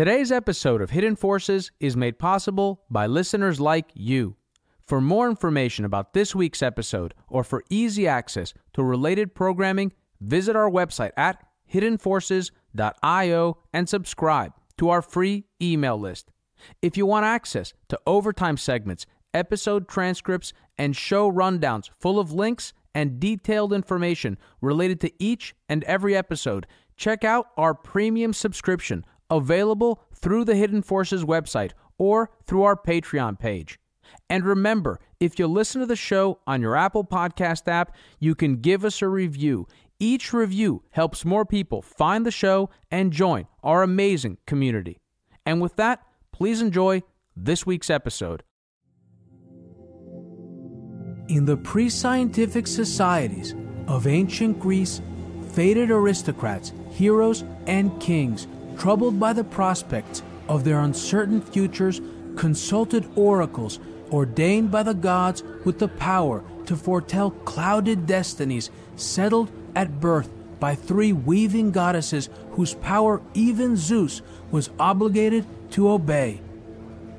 Today's episode of Hidden Forces is made possible by listeners like you. For more information about this week's episode or for easy access to related programming, visit our website at hiddenforces.io and subscribe to our free email list. If you want access to overtime segments, episode transcripts, and show rundowns full of links and detailed information related to each and every episode, check out our premium subscription available through the Hidden Forces website or through our Patreon page. And remember, if you listen to the show on your Apple Podcast app, you can give us a review. Each review helps more people find the show and join our amazing community. And with that, please enjoy this week's episode. In the pre scientific societies of ancient Greece, faded aristocrats, heroes, and kings troubled by the prospects of their uncertain futures, consulted oracles ordained by the gods with the power to foretell clouded destinies settled at birth by three weaving goddesses whose power even Zeus was obligated to obey.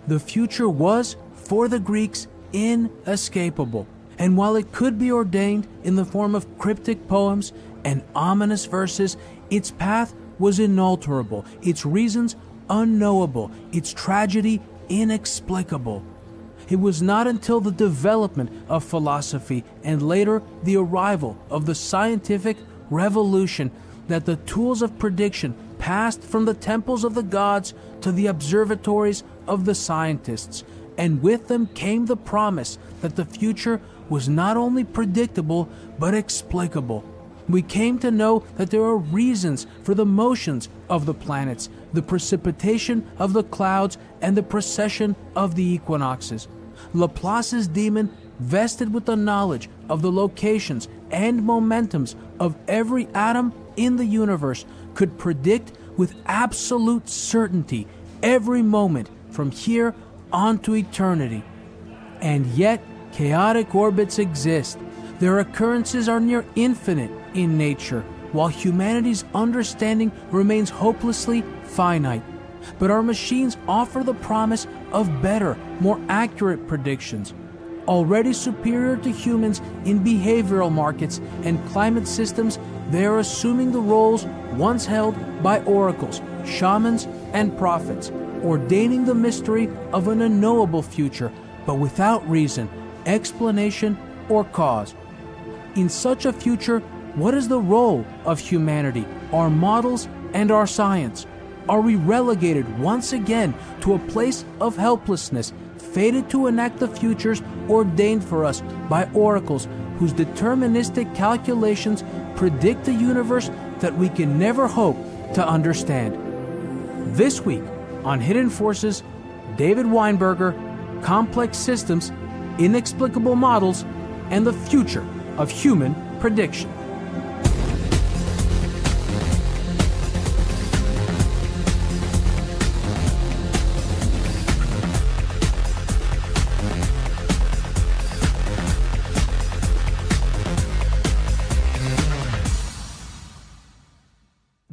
The future was, for the Greeks, inescapable, and while it could be ordained in the form of cryptic poems and ominous verses, its path was inalterable, its reasons unknowable, its tragedy inexplicable. It was not until the development of philosophy and later the arrival of the scientific revolution that the tools of prediction passed from the temples of the gods to the observatories of the scientists, and with them came the promise that the future was not only predictable but explicable we came to know that there are reasons for the motions of the planets, the precipitation of the clouds, and the precession of the equinoxes. Laplace's demon, vested with the knowledge of the locations and momentums of every atom in the universe, could predict with absolute certainty every moment from here on to eternity. And yet, chaotic orbits exist. Their occurrences are near infinite in nature, while humanity's understanding remains hopelessly finite. But our machines offer the promise of better, more accurate predictions. Already superior to humans in behavioral markets and climate systems, they are assuming the roles once held by oracles, shamans, and prophets, ordaining the mystery of an unknowable future, but without reason, explanation, or cause. In such a future, what is the role of humanity, our models, and our science? Are we relegated once again to a place of helplessness, fated to enact the futures ordained for us by oracles whose deterministic calculations predict a universe that we can never hope to understand? This week on Hidden Forces, David Weinberger, Complex Systems, Inexplicable Models, and the Future of Human Prediction.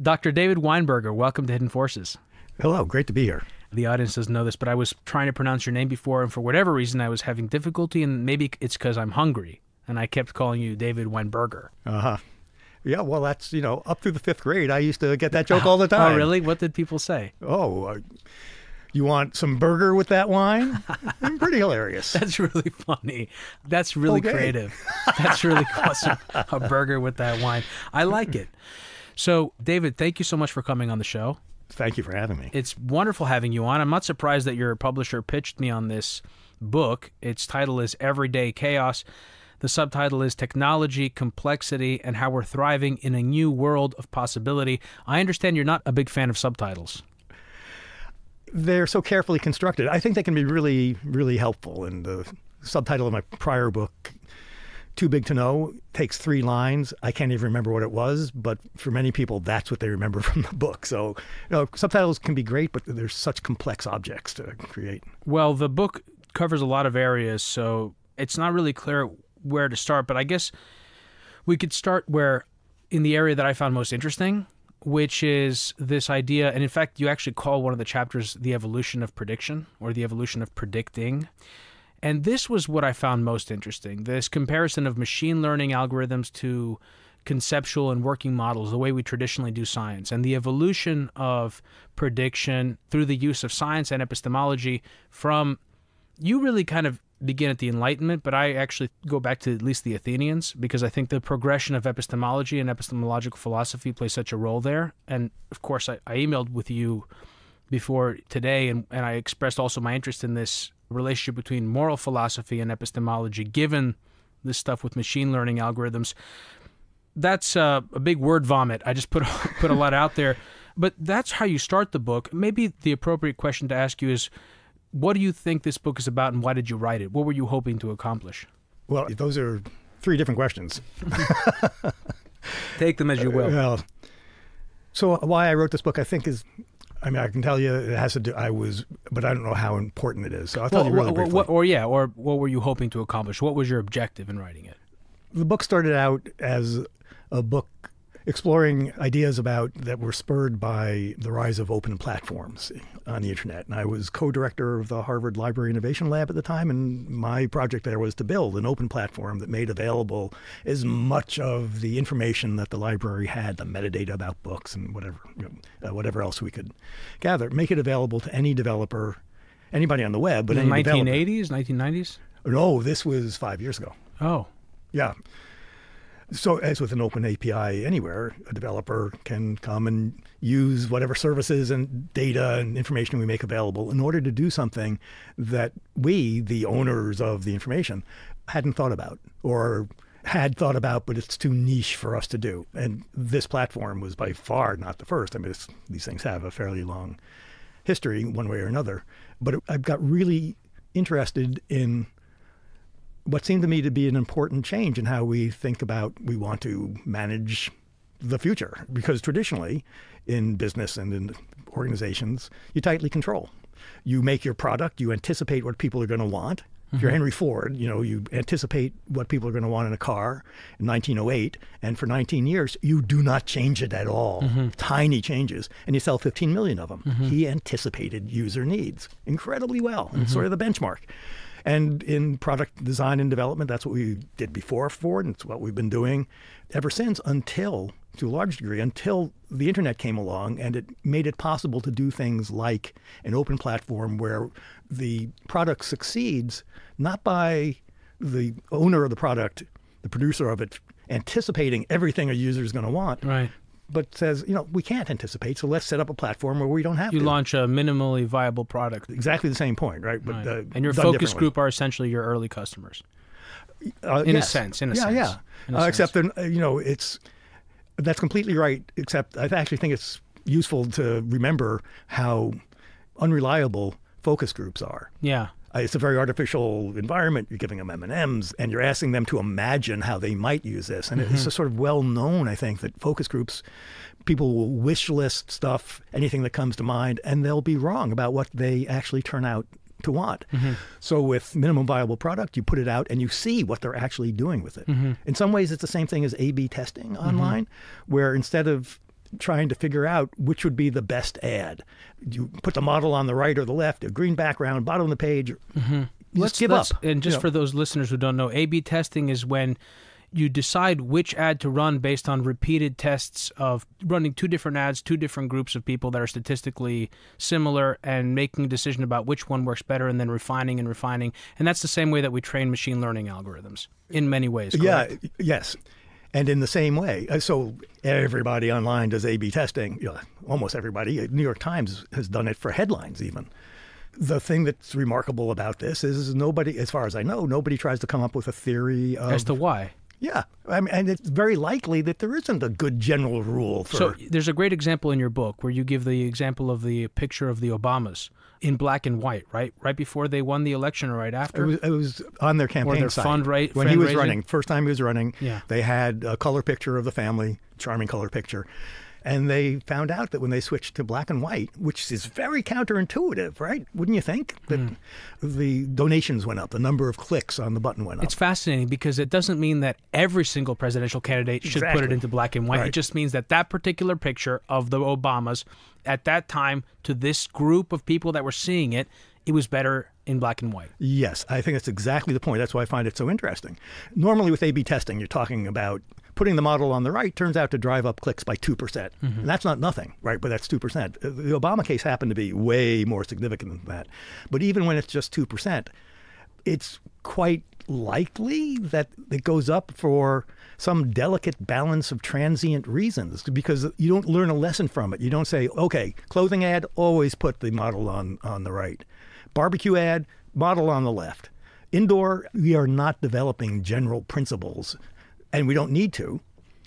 Dr. David Weinberger, welcome to Hidden Forces. Hello, great to be here. The audience doesn't know this, but I was trying to pronounce your name before, and for whatever reason, I was having difficulty, and maybe it's because I'm hungry, and I kept calling you David Weinberger. Uh huh. Yeah, well, that's, you know, up through the fifth grade, I used to get that joke all the time. Oh, really? What did people say? Oh, uh, you want some burger with that wine? Pretty hilarious. That's really funny. That's really okay. creative. That's really awesome. A burger with that wine. I like it. So, David, thank you so much for coming on the show. Thank you for having me. It's wonderful having you on. I'm not surprised that your publisher pitched me on this book. Its title is Everyday Chaos. The subtitle is Technology, Complexity, and How We're Thriving in a New World of Possibility. I understand you're not a big fan of subtitles. They're so carefully constructed. I think they can be really, really helpful. And the subtitle of my prior book too Big to Know takes three lines. I can't even remember what it was, but for many people, that's what they remember from the book. So, you know, subtitles can be great, but there's such complex objects to create. Well, the book covers a lot of areas, so it's not really clear where to start, but I guess we could start where in the area that I found most interesting, which is this idea. And in fact, you actually call one of the chapters the evolution of prediction or the evolution of predicting. And this was what I found most interesting this comparison of machine learning algorithms to conceptual and working models, the way we traditionally do science, and the evolution of prediction through the use of science and epistemology from you really kind of begin at the Enlightenment, but I actually go back to at least the Athenians because I think the progression of epistemology and epistemological philosophy plays such a role there. And of course, I, I emailed with you before today, and, and I expressed also my interest in this relationship between moral philosophy and epistemology, given this stuff with machine learning algorithms. That's uh, a big word vomit. I just put put a lot out there, but that's how you start the book. Maybe the appropriate question to ask you is what do you think this book is about and why did you write it? What were you hoping to accomplish? Well, those are three different questions. Take them as you will. Well, so why I wrote this book, I think, is I mean, I can tell you it has to do. I was, but I don't know how important it is. So I'll tell well, you really. What, or yeah, or what were you hoping to accomplish? What was your objective in writing it? The book started out as a book exploring ideas about that were spurred by the rise of open platforms on the internet. And I was co-director of the Harvard Library Innovation Lab at the time, and my project there was to build an open platform that made available as much of the information that the library had, the metadata about books and whatever, you know, uh, whatever else we could gather, make it available to any developer, anybody on the web, but in any 1980s, 1990s. No, this was five years ago. Oh, yeah. So, as with an open API anywhere, a developer can come and use whatever services and data and information we make available in order to do something that we, the owners of the information, hadn't thought about or had thought about, but it's too niche for us to do. And this platform was by far not the first. I mean, these things have a fairly long history, one way or another. But I've got really interested in what seemed to me to be an important change in how we think about we want to manage the future because traditionally in business and in organizations you tightly control you make your product you anticipate what people are going to want mm-hmm. if you're mm-hmm. henry ford you know you anticipate what people are going to want in a car in 1908 and for 19 years you do not change it at all mm-hmm. tiny changes and you sell 15 million of them mm-hmm. he anticipated user needs incredibly well and sort of the benchmark and in product design and development, that's what we did before Ford, and it's what we've been doing ever since until, to a large degree, until the internet came along and it made it possible to do things like an open platform where the product succeeds not by the owner of the product, the producer of it, anticipating everything a user is going to want, right but says, you know, we can't anticipate, so let's set up a platform where we don't have to. you to. launch a minimally viable product. Exactly the same point, right? But right. Uh, and your focus group are essentially your early customers. Uh, in yes. a sense, in a yeah, sense. Yeah, yeah. Uh, except that, you know, it's that's completely right. Except I actually think it's useful to remember how unreliable focus groups are. Yeah. Uh, it's a very artificial environment. You're giving them M and M's, and you're asking them to imagine how they might use this. And mm-hmm. it's a sort of well known, I think, that focus groups, people will wish list stuff, anything that comes to mind, and they'll be wrong about what they actually turn out to want. Mm-hmm. So with minimum viable product, you put it out and you see what they're actually doing with it. Mm-hmm. In some ways, it's the same thing as A/B testing mm-hmm. online, where instead of trying to figure out which would be the best ad. You put the model on the right or the left, a green background, bottom of the page. Mm-hmm. Let's give up. And just you know. for those listeners who don't know, A/B testing is when you decide which ad to run based on repeated tests of running two different ads, two different groups of people that are statistically similar, and making a decision about which one works better, and then refining and refining. And that's the same way that we train machine learning algorithms in many ways. Correct? Yeah. Yes. And in the same way, uh, so everybody online does A/B testing. You know, almost everybody. Uh, New York Times has done it for headlines, even. The thing that's remarkable about this is nobody, as far as I know, nobody tries to come up with a theory of, as to why. Yeah, I mean, and it's very likely that there isn't a good general rule for. So there's a great example in your book where you give the example of the picture of the Obamas in black and white, right? Right before they won the election, or right after. It was, it was on their campaign or their. Fund right, when he was running, first time he was running. Yeah. they had a color picture of the family, charming color picture, And they found out that when they switched to black and white, which is very counterintuitive, right? Wouldn't you think? That Hmm. the donations went up, the number of clicks on the button went up. It's fascinating because it doesn't mean that every single presidential candidate should put it into black and white. It just means that that particular picture of the Obamas at that time to this group of people that were seeing it, it was better in black and white. Yes, I think that's exactly the point. That's why I find it so interesting. Normally, with A B testing, you're talking about putting the model on the right turns out to drive up clicks by 2%. percent Mm-hmm. And that's not nothing, right? But that's 2%. Uh, The Obama case happened to be way more significant than that. But even when it's just 2%, it's quite likely that it goes up for some delicate balance of transient reasons because you don't learn a lesson from it. You don't say, okay, clothing ad, always put the model on, on the right. Barbecue ad, model on the left. Indoor, we are not developing general principles, and we don't need to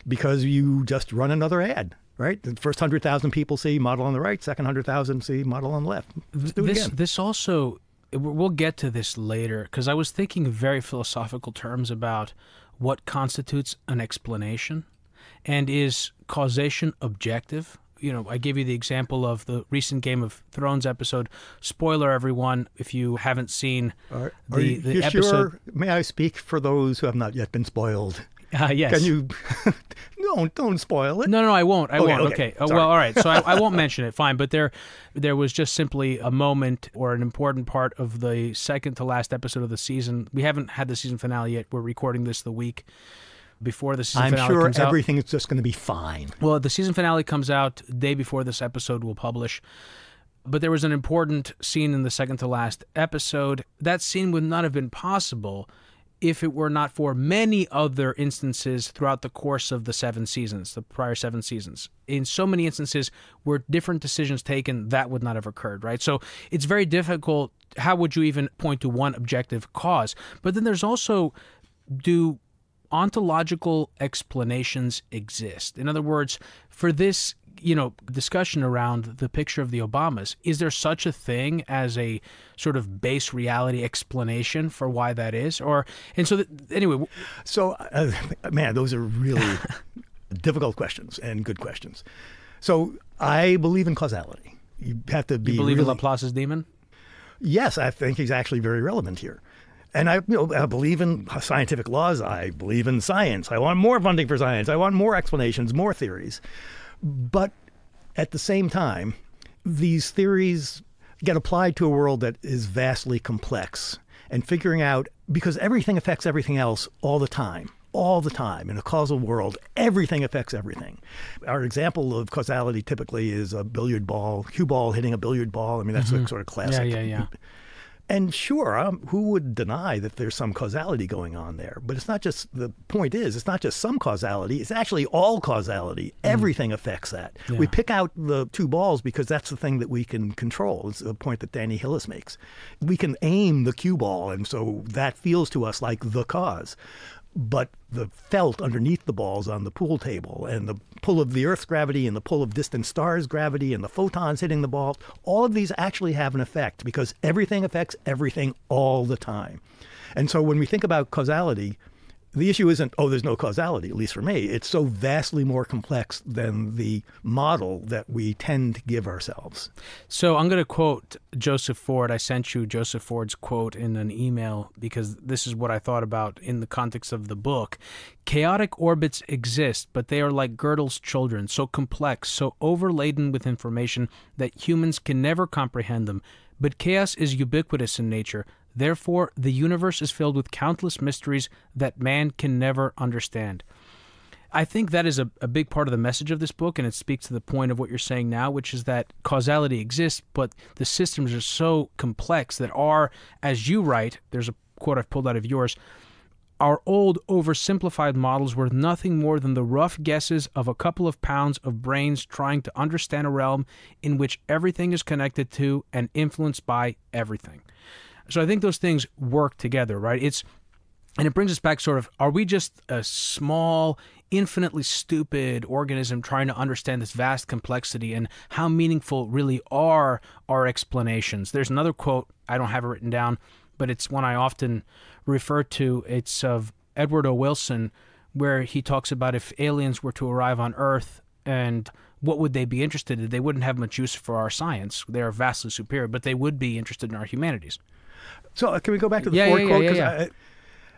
because you just run another ad. Right, the first hundred thousand people see model on the right, second hundred thousand see model on the left. Let's do it this again. this also we'll get to this later because I was thinking very philosophical terms about what constitutes an explanation and is causation objective. You know, I gave you the example of the recent Game of Thrones episode. Spoiler, everyone, if you haven't seen Are, the, are you, the episode. sure? May I speak for those who have not yet been spoiled? Uh, yes. Can you? don't don't spoil it. No, no, I won't. I Okay, won't. okay. Okay. Sorry. well, all right. So I, I won't mention it. Fine. But there, there was just simply a moment or an important part of the second to last episode of the season. We haven't had the season finale yet. We're recording this the week before the season I'm finale sure comes out. everything is just going to be fine. Well, the season finale comes out day before this episode will publish. But there was an important scene in the second to last episode. That scene would not have been possible if it were not for many other instances throughout the course of the seven seasons, the prior seven seasons. In so many instances where different decisions taken, that would not have occurred, right? So it's very difficult. How would you even point to one objective cause? But then there's also do ontological explanations exist? In other words, for this, you know, discussion around the picture of the Obamas, is there such a thing as a sort of base reality explanation for why that is? Or and so that, anyway, So, uh, man, those are really difficult questions and good questions. So, I believe in causality. You have to be you believe really, in Laplace's demon? Yes, I think he's actually very relevant here. And I, you know, I believe in scientific laws. I believe in science. I want more funding for science. I want more explanations, more theories. But at the same time, these theories get applied to a world that is vastly complex and figuring out because everything affects everything else all the time. All the time in a causal world, everything affects everything. Our example of causality typically is a billiard ball, cue ball hitting a billiard ball. I mean, that's a mm-hmm. sort of classic. Yeah, yeah, yeah. And sure, um, who would deny that there's some causality going on there? But it's not just the point is, it's not just some causality, it's actually all causality. Everything affects that. We pick out the two balls because that's the thing that we can control. It's a point that Danny Hillis makes. We can aim the cue ball, and so that feels to us like the cause. But the felt underneath the balls on the pool table and the pull of the Earth's gravity and the pull of distant stars' gravity and the photons hitting the ball, all of these actually have an effect because everything affects everything all the time. And so when we think about causality, the issue isn't, oh, there's no causality, at least for me. It's so vastly more complex than the model that we tend to give ourselves. So I'm going to quote Joseph Ford. I sent you Joseph Ford's quote in an email because this is what I thought about in the context of the book. Chaotic orbits exist, but they are like Gödel's children, so complex, so overladen with information that humans can never comprehend them. But chaos is ubiquitous in nature. Therefore, the universe is filled with countless mysteries that man can never understand. I think that is a, a big part of the message of this book, and it speaks to the point of what you're saying now, which is that causality exists, but the systems are so complex that are, as you write, there's a quote I've pulled out of yours, our old, oversimplified models were nothing more than the rough guesses of a couple of pounds of brains trying to understand a realm in which everything is connected to and influenced by everything. So I think those things work together, right? It's and it brings us back sort of are we just a small infinitely stupid organism trying to understand this vast complexity and how meaningful really are our explanations there's another quote i don't have it written down but it's one i often refer to it's of edward o wilson where he talks about if aliens were to arrive on earth and what would they be interested in? They wouldn't have much use for our science. They are vastly superior, but they would be interested in our humanities. So uh, can we go back to the Yeah, Ford yeah, quote? yeah,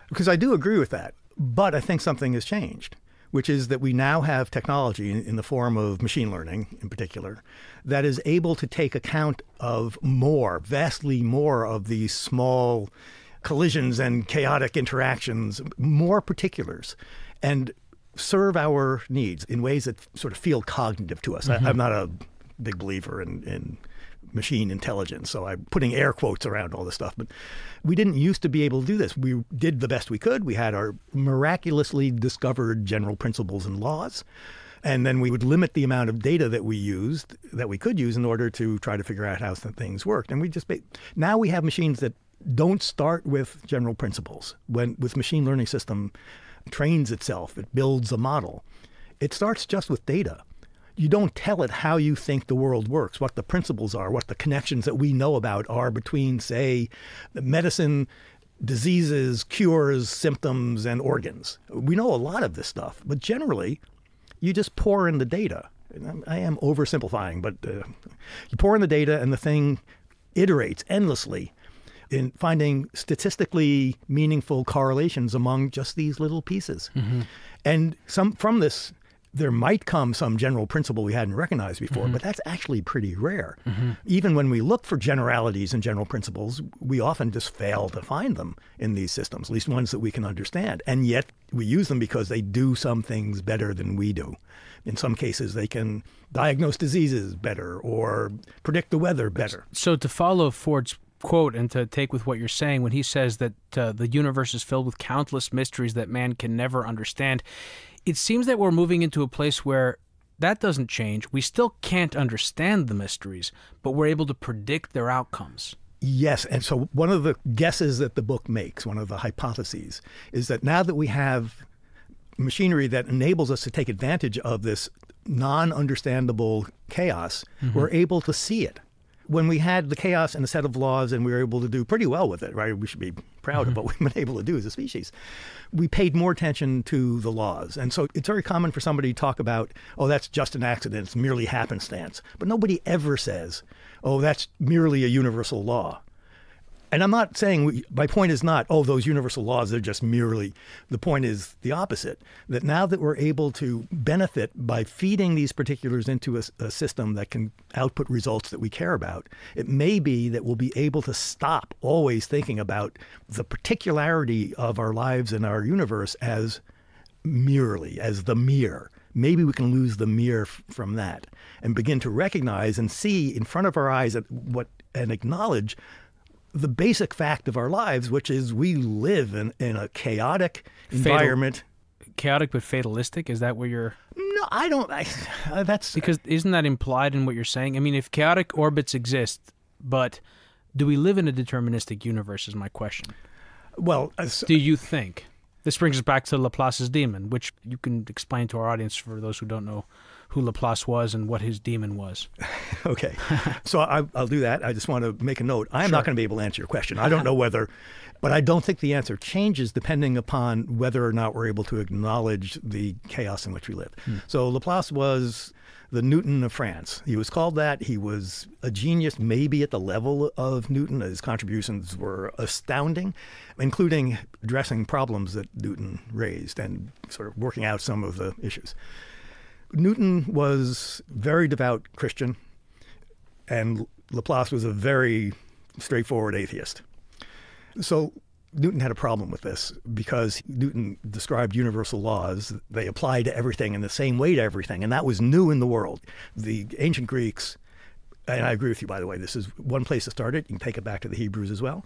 Because I, I do agree with that, but I think something has changed, which is that we now have technology in, in the form of machine learning, in particular, that is able to take account of more, vastly more of these small collisions and chaotic interactions, more particulars, and serve our needs in ways that sort of feel cognitive to us. I, I'm not a big believer in, in machine intelligence, so I'm putting air quotes around all this stuff. But we didn't used to be able to do this. We did the best we could. We had our miraculously discovered general principles and laws. And then we would limit the amount of data that we used, that we could use in order to try to figure out how things worked. And we just, now we have machines that don't start with general principles. When with machine learning system trains itself, it builds a model. It starts just with data. You don't tell it how you think the world works, what the principles are, what the connections that we know about are between, say, medicine, diseases, cures, symptoms, and organs. We know a lot of this stuff, but generally, you just pour in the data. I am oversimplifying, but uh, you pour in the data, and the thing iterates endlessly in finding statistically meaningful correlations among just these little pieces. And some from this, there might come some general principle we hadn't recognized before, but that's actually pretty rare. Even when we look for generalities and general principles, we often just fail to find them in these systems, at least ones that we can understand. And yet we use them because they do some things better than we do. In some cases, they can diagnose diseases better or predict the weather better. So to follow Ford's quote and to take with what you're saying when he says that uh, the universe is filled with countless mysteries that man can never understand, it seems that we're moving into a place where that doesn't change. We still can't understand the mysteries, but we're able to predict their outcomes. Yes. And so one of the guesses that the book makes, one of the hypotheses, is that now that we have machinery that enables us to take advantage of this non understandable chaos, mm-hmm. we're able to see it. When we had the chaos and a set of laws and we were able to do pretty well with it, right? We should be proud of mm-hmm. what we've been able to do as a species. We paid more attention to the laws. And so it's very common for somebody to talk about, oh, that's just an accident, it's merely happenstance. But nobody ever says, oh, that's merely a universal law. And I'm not saying we, my point is not, oh, those universal laws, they're just merely. The point is the opposite that now that we're able to benefit by feeding these particulars into a, a system that can output results that we care about, it may be that we'll be able to stop always thinking about the particularity of our lives and our universe as merely, as the mere. Maybe we can lose the f- from that and begin to recognize and see in front of our eyes what and acknowledge the basic fact of our lives, which is we live in, in a chaotic Fatal- environment. Chaotic but fatalistic? Is that where you're. No, I don't. I, uh, that's Because isn't that implied in what you're saying? I mean, if chaotic orbits exist, but do we live in a deterministic universe, is my question. well. uh, Do you think? This brings us back to Laplace's demon, which you can explain to our audience for those who don't know who Laplace was and what his demon was. Okay, so I, I'll do that. I just want to make a note. I am not going to be able to answer your question. I don't know whether, but I don't think the answer changes depending upon whether or not we're able to acknowledge the chaos in which we live. Hmm. So Laplace was the Newton of France. He was called that. He was a genius, maybe at the level of Newton. His contributions were astounding, including addressing problems that Newton raised and sort of working out some of the issues. Newton was very devout Christian, and Laplace was a very straightforward atheist. So Newton had a problem with this because Newton described universal laws. They apply to everything in the same way to everything, and that was new in the world. The ancient Greeks, and I agree with you, by the way, this is one place to start it. You can take it back to the Hebrews as well.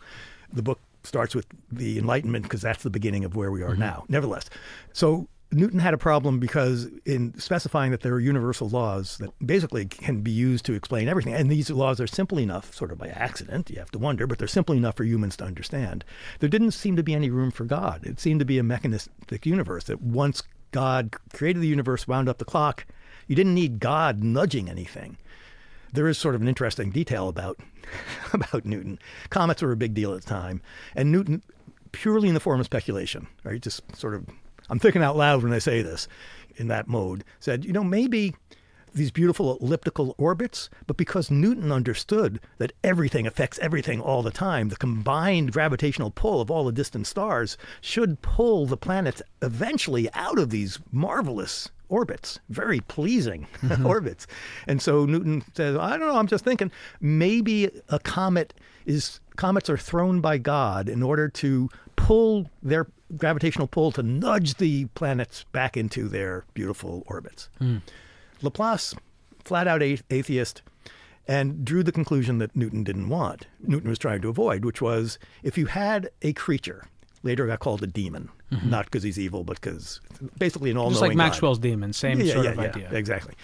The book starts with the Enlightenment because that's the beginning of where we are mm-hmm. now. Nevertheless, so Newton had a problem because in specifying that there are universal laws that basically can be used to explain everything, and these laws are simple enough, sort of by accident, you have to wonder, but they're simple enough for humans to understand. There didn't seem to be any room for God. It seemed to be a mechanistic universe that once God created the universe, wound up the clock, you didn't need God nudging anything there is sort of an interesting detail about about Newton. Comets were a big deal at the time, and Newton, purely in the form of speculation, right? Just sort of, I'm thinking out loud when I say this, in that mode, said, you know, maybe these beautiful elliptical orbits, but because Newton understood that everything affects everything all the time, the combined gravitational pull of all the distant stars should pull the planets eventually out of these marvelous orbits, very pleasing mm-hmm. orbits. And so Newton says, I don't know, I'm just thinking maybe a comet is comets are thrown by God in order to pull their gravitational pull to nudge the planets back into their beautiful orbits. Mm. Laplace, flat out atheist, and drew the conclusion that Newton didn't want. Newton was trying to avoid, which was if you had a creature, later got called a demon, mm-hmm. not because he's evil, but because basically an all-knowing Just like Maxwell's God. demon, same yeah, sort yeah, of yeah, idea. Exactly.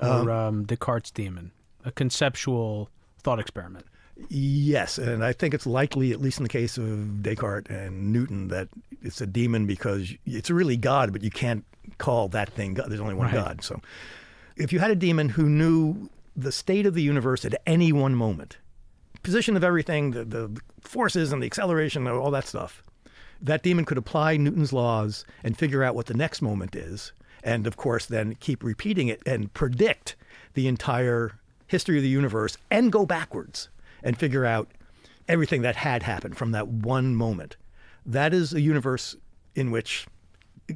Or um, um, Descartes' demon, a conceptual thought experiment. Yes, and I think it's likely, at least in the case of Descartes and Newton, that it's a demon because it's really God, but you can't call that thing God. There's only one right. God. So if you had a demon who knew the state of the universe at any one moment, position of everything, the, the forces and the acceleration, all that stuff, that demon could apply Newton's laws and figure out what the next moment is. And of course, then keep repeating it and predict the entire history of the universe and go backwards and figure out everything that had happened from that one moment. That is a universe in which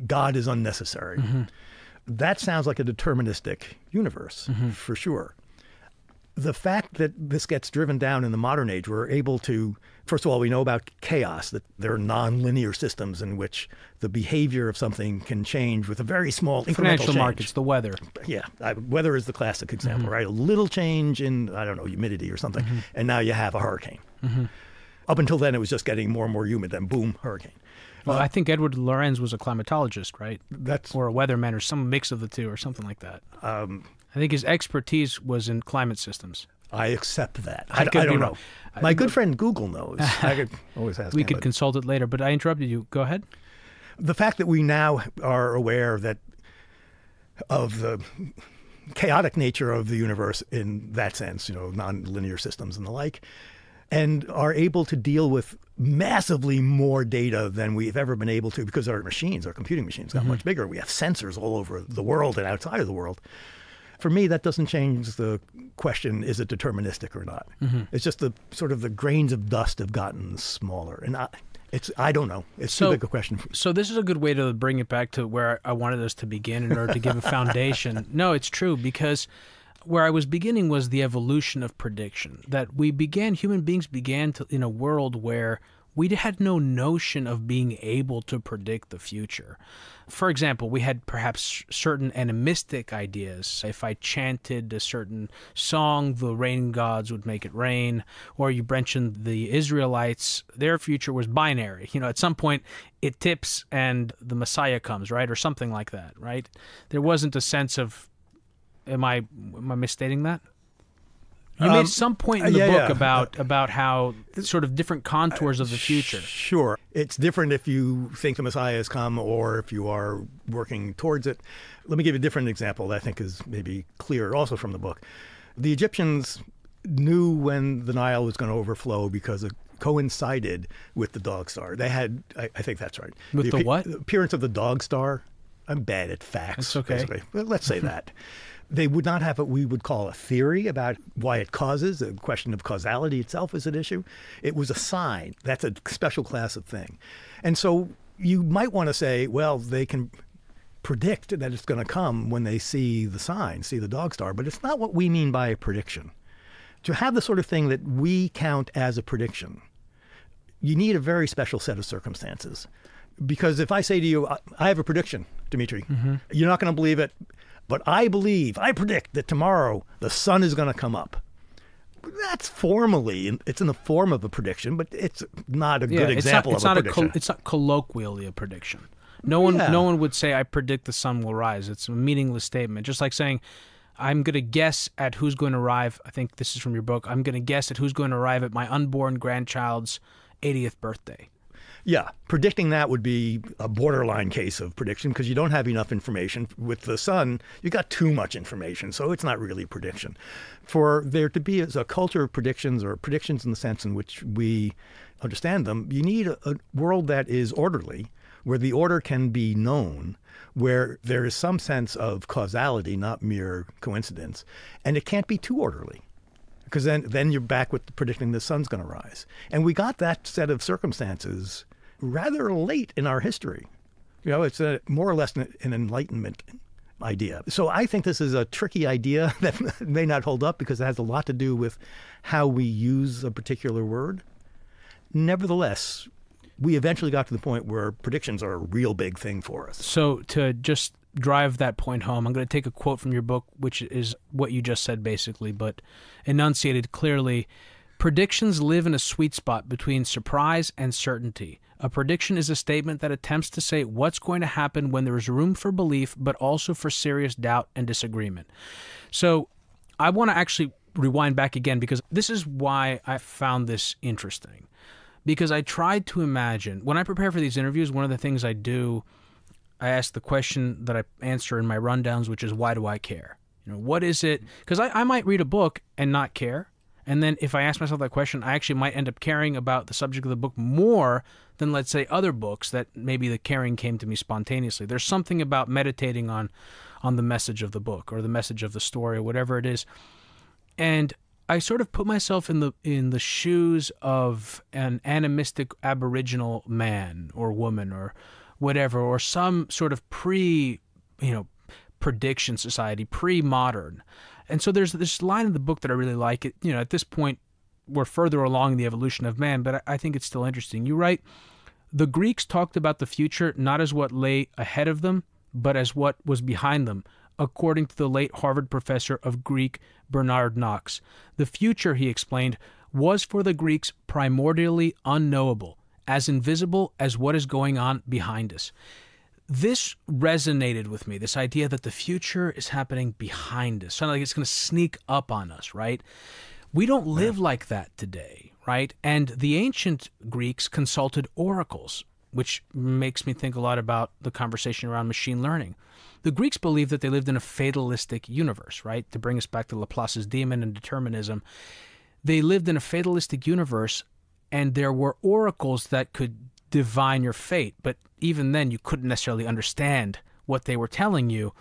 God is unnecessary. Mm-hmm. That sounds like a deterministic universe mm-hmm. for sure. The fact that this gets driven down in the modern age, we're able to, first of all, we know about chaos, that there are nonlinear systems in which the behavior of something can change with a very small incremental Financial change. markets, the weather. Yeah, I, weather is the classic example, mm-hmm. right? A little change in, I don't know, humidity or something, mm-hmm. and now you have a hurricane. Mm-hmm. Up until then, it was just getting more and more humid, then boom, hurricane. Well, uh, I think Edward Lorenz was a climatologist, right? That's or a weatherman, or some mix of the two, or something like that. Um, I think his expertise was in climate systems. I accept that. I, I, I don't know. My good friend Google knows. I could always ask. We him, could but. consult it later, but I interrupted you. Go ahead. The fact that we now are aware that of the chaotic nature of the universe in that sense, you know, nonlinear systems and the like, and are able to deal with massively more data than we've ever been able to because our machines, our computing machines, got mm-hmm. much bigger. We have sensors all over the world and outside of the world. For me, that doesn't change the question: is it deterministic or not? Mm-hmm. It's just the sort of the grains of dust have gotten smaller, and I, it's I don't know. It's so, too big a question. So this is a good way to bring it back to where I wanted us to begin in order to give a foundation. no, it's true because where I was beginning was the evolution of prediction. That we began, human beings began to, in a world where we had no notion of being able to predict the future. For example, we had perhaps certain animistic ideas. If I chanted a certain song, the rain gods would make it rain. Or you mentioned the Israelites, their future was binary. You know, at some point it tips and the Messiah comes, right? Or something like that, right? There wasn't a sense of Am I am I misstating that? You um, made some point in the yeah, book yeah. about uh, about how sort of different contours of the future. Sure, it's different if you think the Messiah has come or if you are working towards it. Let me give you a different example that I think is maybe clearer, also from the book. The Egyptians knew when the Nile was going to overflow because it coincided with the dog star. They had, I, I think that's right. With the, the what? appearance of the dog star. I'm bad at facts. That's okay. But let's say that. They would not have what we would call a theory about why it causes. The question of causality itself is an issue. It was a sign. That's a special class of thing. And so you might want to say, well, they can predict that it's going to come when they see the sign, see the dog star, but it's not what we mean by a prediction. To have the sort of thing that we count as a prediction, you need a very special set of circumstances. Because if I say to you, I have a prediction, Demetri, mm-hmm. you're not going to believe it. But I believe, I predict that tomorrow the sun is going to come up. That's formally, it's in the form of a prediction, but it's not a yeah, good example not, it's of not a prediction. A it's not colloquially a prediction. No one, yeah. no one would say, "I predict the sun will rise." It's a meaningless statement, just like saying, "I'm going to guess at who's going to arrive." I think this is from your book. I'm going to guess at who's going to arrive at my unborn grandchild's 80th birthday. Yeah, predicting that would be a borderline case of prediction because you don't have enough information. With the sun, you got too much information, so it's not really prediction. For there to be a culture of predictions or predictions in the sense in which we understand them, you need a, a world that is orderly where the order can be known, where there is some sense of causality, not mere coincidence, and it can't be too orderly. Because then, then you're back with predicting the sun's going to rise. And we got that set of circumstances rather late in our history. You know, it's a, more or less an, an enlightenment idea. So I think this is a tricky idea that may not hold up because it has a lot to do with how we use a particular word. Nevertheless, we eventually got to the point where predictions are a real big thing for us. So to just drive that point home, I'm going to take a quote from your book, which is what you just said basically, but enunciated clearly. Predictions live in a sweet spot between surprise and certainty. A prediction is a statement that attempts to say what's going to happen when there is room for belief, but also for serious doubt and disagreement. So I want to actually rewind back again because this is why I found this interesting. Because I tried to imagine, when I prepare for these interviews, one of the things I do, I ask the question that I answer in my rundowns, which is, why do I care? You know, what is it? Because I, I might read a book and not care. And then if I ask myself that question, I actually might end up caring about the subject of the book more than, let's say, other books that maybe the caring came to me spontaneously. There's something about meditating on, on the message of the book or the message of the story or whatever it is. And I sort of put myself in the in the shoes of an animistic Aboriginal man or woman or whatever, or some sort of pre, you know, prediction society, pre-modern and so there's this line in the book that I really like. It, you know, at this point, we're further along in the evolution of man, but I, think it's still interesting. You write, the Greeks talked about the future not as what lay ahead of them, but as what was behind them, according to the late Harvard professor of Greek Bernard Knox. The future, he explained, was for the Greeks primordially unknowable, as invisible as what is going on behind us this resonated with me this idea that the future is happening behind us, something like it's going to sneak up on us, right? We don't live yeah. like that today, right? And the ancient Greeks consulted oracles, which makes me think a lot about the conversation around machine learning. The Greeks believed that they lived in a fatalistic universe, right? To bring us back to Laplace's demon and determinism. They lived in a fatalistic universe, and there were oracles that could divine your fate. But even then, you couldn't necessarily understand what they were telling you.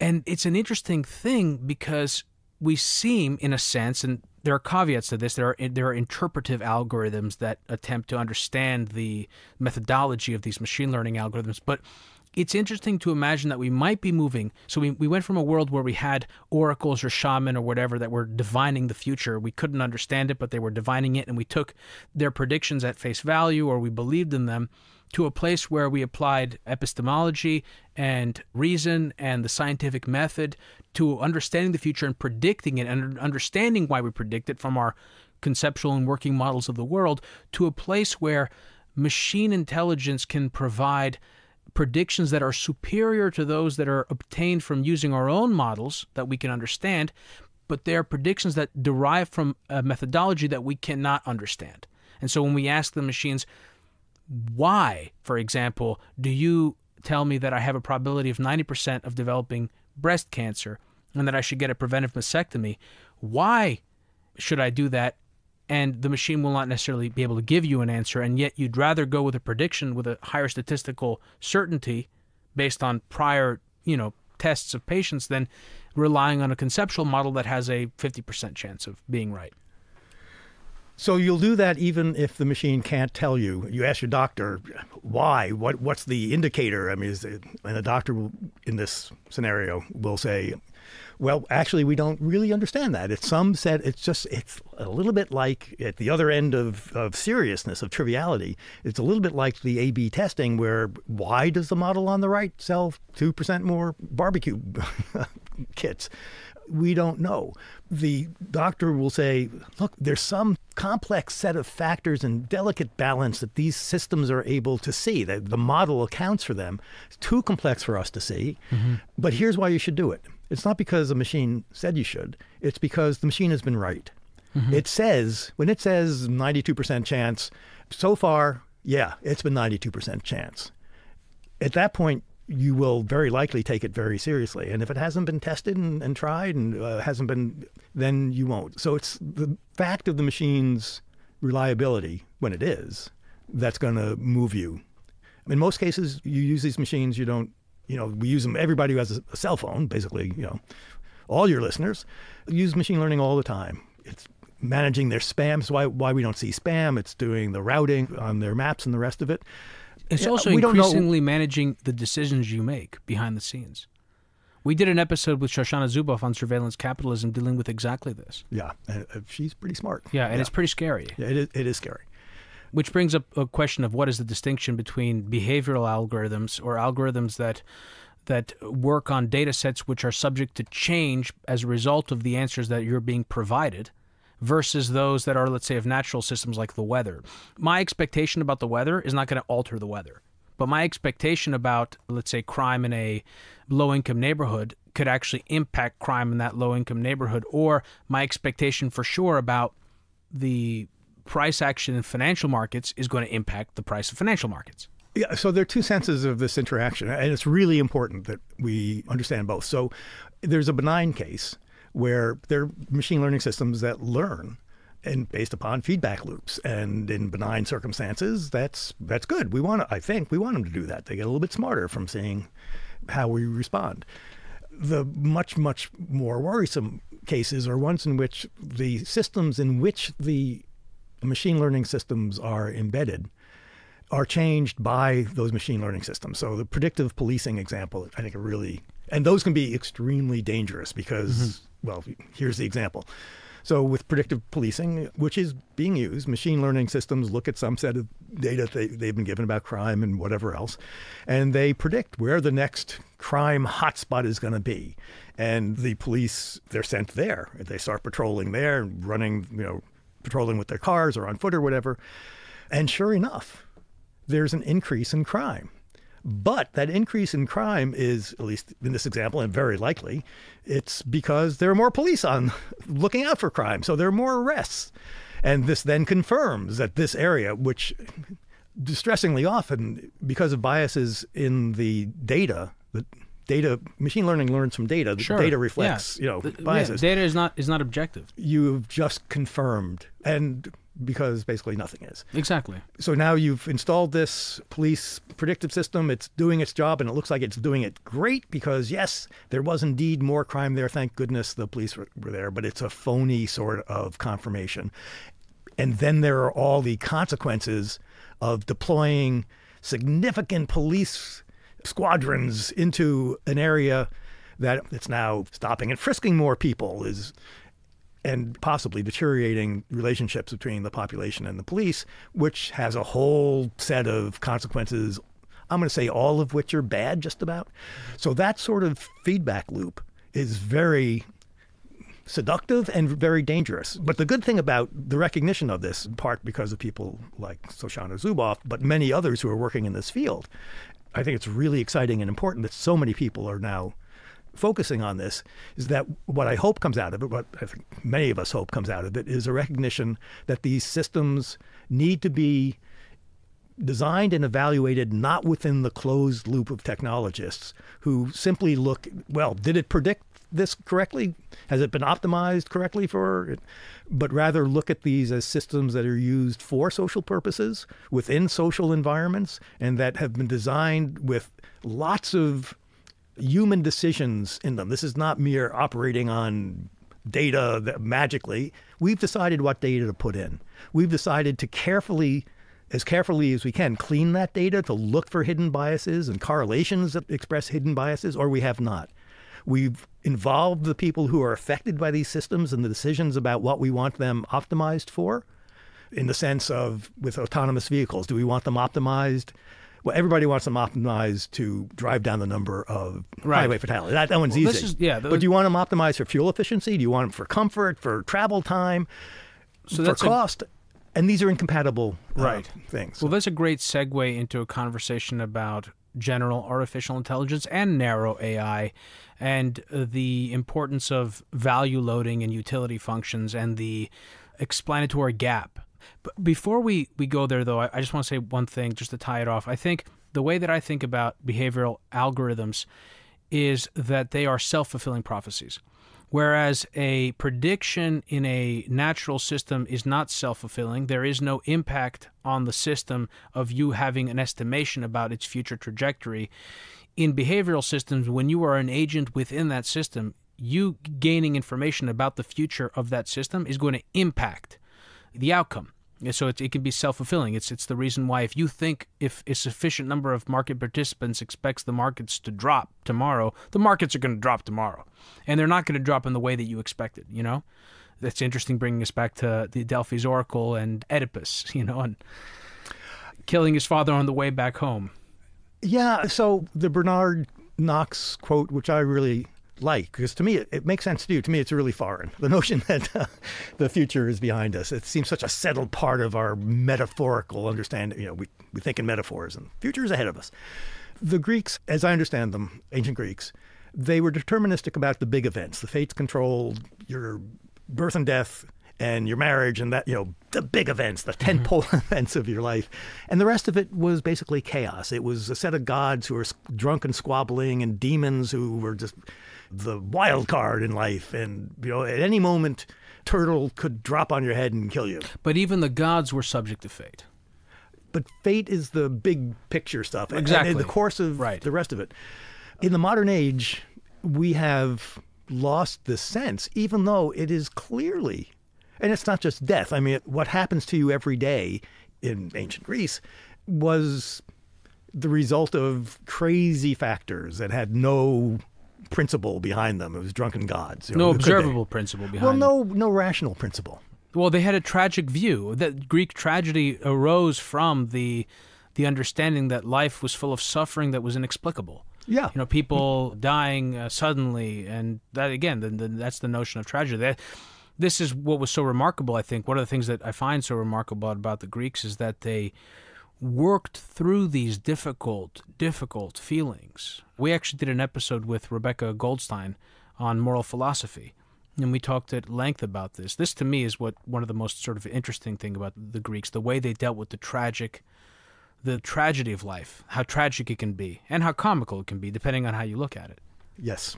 And it's an interesting thing because we seem, in a sense, and there are caveats to this. There are there are interpretive algorithms that attempt to understand the methodology of these machine learning algorithms, but it's interesting to imagine that we might be moving. So we, we went from a world where we had oracles or shaman or whatever that were divining the future. We couldn't understand it, but they were divining it, and we took their predictions at face value or we believed in them to a place where we applied epistemology and reason and the scientific method to understanding the future and predicting it and understanding why we predict it from our conceptual and working models of the world to a place where machine intelligence can provide predictions that are superior to those that are obtained from using our own models that we can understand, but they are predictions that derive from a methodology that we cannot understand. And so when we ask the machines, why, for example, do you tell me that I have a probability of 90% of developing breast cancer and that I should get a preventive mastectomy? Why should I do that? And the machine will not necessarily be able to give you an answer, and yet you'd rather go with a prediction with a higher statistical certainty based on prior, you know, tests of patients than relying on a conceptual model that has a 50% chance of being right. So you'll do that even if the machine can't tell you. You ask your doctor why. What what's the indicator? I mean, is it, and the doctor will, in this scenario will say, well, actually, we don't really understand that. It's some said it's just it's a little bit like at the other end of, of seriousness of triviality. It's a little bit like the A/B testing, where why does the model on the right sell two percent more barbecue kits? We don't know. The doctor will say, look, there's some complex set of factors and delicate balance that these systems are able to see. That the model accounts for them. It's too complex for us to see. Mm-hmm. But here's why you should do it it's not because the machine said you should. It's because the machine has been right. Mm-hmm. It says, when it says 92% chance, so far, yeah, it's been 92% chance. At that point, you will very likely take it very seriously. And if it hasn't been tested and, and tried and uh, hasn't been, then you won't. So it's the fact of the machine's reliability when it is that's going to move you In most cases, you use these machines, you don't, you know, we use them, everybody who has a cell phone, basically, you know, all your listeners use machine learning all the time. It's managing their spam. Why, why we don't see spam. It's doing the routing on their maps and the rest of it. It's also we increasingly managing the decisions you make behind the scenes. We did an episode with Shoshana Zuboff on surveillance capitalism dealing with exactly this. Yeah, and, uh, she's pretty smart. Yeah, and it's pretty scary. Yeah, it is, it is scary. Which brings up a question of what is the distinction between behavioral algorithms or algorithms that that work on data sets which are subject to change as a result of the answers that you're being provided versus those that are let's say of natural systems like the weather. My expectation about the weather is not going to alter the weather. But my expectation about let's say crime in a low income neighborhood could actually impact crime in that low income neighborhood or my expectation for sure about the price action in financial markets is going to impact the price of financial markets. Yeah, so there are two senses of this interaction, and it's really important that we understand both. So there's a benign case where there are machine learning systems that learn and based upon feedback loops. And in benign circumstances, that's that's good. We want to, I think we want them to do that. They get a little bit smarter from seeing how we respond. The much, much more worrisome cases are ones in which the systems in which the machine learning systems are embedded are changed by those machine learning systems. So the predictive policing example, I think, are really, and those can be extremely dangerous because, mm-hmm. well, here's the example. So with predictive policing, which is being used, machine learning systems look at some set of data they, they've been given about crime and whatever else, and they predict where the next crime hotspot is going to be. And the police, they're sent there. They start patrolling there, running, you know, patrolling with their cars or on foot or whatever. And sure enough, there's an increase in crime. But that increase in crime is, at least in this example, and very likely, it's because there are more police on looking out for crime. So there are more arrests. And this then confirms that this area, which distressingly often, because of biases in the data, the data, machine learning learns from data. Sure. data reflects, Yeah. you know, The- yeah, biases data is not is not objective. you've just confirmed and because basically nothing is Exactly. so now you've installed this police predictive system it's doing its job and it looks like it's doing it great because yes there was indeed more crime there thank goodness the police were, were there but it's a phony sort of confirmation and then there are all the consequences of deploying significant police squadrons into an area that it's now stopping and frisking more people is and possibly deteriorating relationships between the population and the police, which has a whole set of consequences. I'm going to say all of which are bad, just about. So that sort of feedback loop is very seductive and very dangerous. But the good thing about the recognition of this, in part because of people like Shoshana Zuboff, but many others who are working in this field, I think it's really exciting and important that so many people are now focusing on this is that what I hope comes out of it, what I think many of us hope comes out of it, is a recognition that these systems need to be designed and evaluated not within the closed loop of technologists who simply look, well, did it predict this correctly? Has it been optimized correctly for it? But rather look at these as systems that are used for social purposes within social environments and that have been designed with lots of human decisions in them. This is not mere operating on data magically. We've decided what data to put in. We've decided to carefully, as carefully as we can, clean that data to look for hidden biases and correlations that express hidden biases, or we have not. We've involved the people who are affected by these systems in the decisions about what we want them optimized for, in the sense of with autonomous vehicles. Do we want them optimized? Well, everybody wants them optimized to drive down the number of Right. highway fatalities. That, that one's Well, easy. is- yeah, but do you want them optimized for fuel efficiency? Do you want them for comfort, for travel time, So for that's a- cost? and these are incompatible uh, things. Well, that's a great segue into a conversation about general artificial intelligence and narrow AI and the importance of value loading and utility functions and the explanatory gap. But before we, we go there, though, I, I just want to say one thing just to tie it off. I think the way that I think about behavioral algorithms is that they are self fulfilling prophecies. Whereas a prediction in a natural system is not self fulfilling, there is no impact on the system of you having an estimation about its future trajectory. In behavioral systems, when you are an agent within that system, you gaining information about the future of that system is going to impact the outcome. So it, it can be self fulfilling. It's it's the reason why if you think if a sufficient number of market participants expects the markets to drop tomorrow, the markets are going to drop tomorrow, and they're not going to drop in the way that you expected. You know, that's interesting. Bringing us back to the Delphi's Oracle and Oedipus. You know, and killing his father on the way back home. Yeah. So the Bernard Knox quote, which I really like because to me it, it, makes sense to you to me it's really foreign. The notion that uh, the future is behind us it seems such a settled part of our metaphorical understanding you know we, we think in metaphors and future is ahead of us. The greeks as i understand them ancient greeks they were deterministic about the big events the fates controlled your birth and death and your marriage and that you know the big events the mm-hmm. events of your life. And the rest of it was basically chaos. It was a set of gods who were drunk and squabbling and demons who were just the wild card in life, and you know, at any moment, turtle could drop on your head and kill you. But even the gods were subject to fate. But fate is the big picture stuff. Exactly. And in the course of right. the rest of it, in the modern age, we have lost the sense, even though it is clearly, and it's not just death. I mean, what happens to you every day in ancient Greece was the result of crazy factors that had no principle behind them. It was drunken gods. No observable principle behind. Well, no, no rational principle. Well, they had a tragic view. That Greek tragedy arose from the the understanding that life was full of suffering that was inexplicable. Yeah, you know, people dying uh, suddenly, and that again, the, the, that's the notion of tragedy. That, this is what was so remarkable. I think one of the things that I find so remarkable about the Greeks is that they worked through these difficult, difficult feelings. We actually did an episode with Rebecca Goldstein on moral philosophy, and we talked at length about this. This, to me, is what one of the most sort of interesting thing about the Greeks: the way they dealt with the tragic, the tragedy of life, how tragic it can be, and how comical it can be, depending on how you look at it. Yes,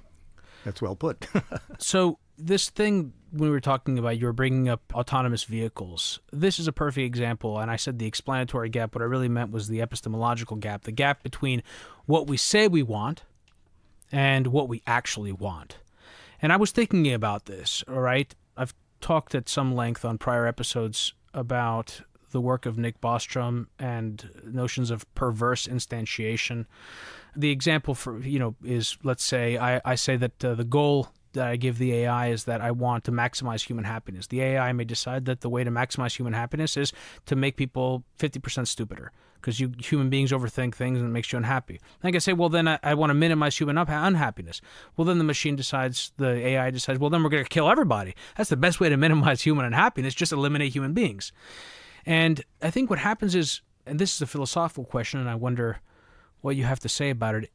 that's well put. so this thing when we were talking about you were bringing up autonomous vehicles. This is a perfect example and i said the explanatory gap. What i really meant was the epistemological gap the gap between what we say we want and what we actually want. And i was thinking about this all right? I've talked at some length on prior episodes about the work of nick bostrom and notions of perverse instantiation. The example for you know is let's say i, I say that uh, the goal that I give the AI is that I want to maximize human happiness. The AI may decide that the way to maximize human happiness is to make people 50% stupider because you human beings overthink things and it makes you unhappy. I can say, well, then I, I want to minimize human up- unhappiness. Well, then the machine decides, the AI decides, well, then we're going to kill everybody. That's the best way to minimize human unhappiness, just eliminate human beings. And I think what happens is, and this is a philosophical question, and I wonder what you have to say about it.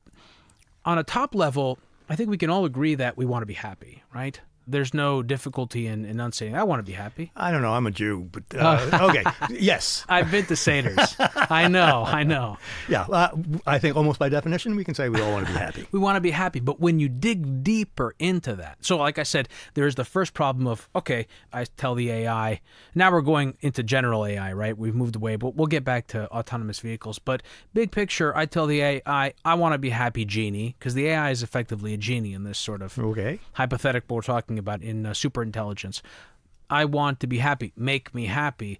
On a top level, I think we can all agree that we want to be happy, right? There's no difficulty in enunciating. I want to be happy. I don't know. I'm a Jew, but uh, okay. yes. I've been to Seder's. I know. I know. Yeah. Uh, I think almost by definition, we can say we all want to be happy. we want to be happy. But when you dig deeper into that, so like I said, there's the first problem of, okay, I tell the AI, now we're going into general AI, right? We've moved away, but we'll get back to autonomous vehicles. But big picture, I tell the AI, I want to be happy, genie, because the AI is effectively a genie in this sort of okay. hypothetical we're talking about in uh, super intelligence. I want to be happy. Make me happy.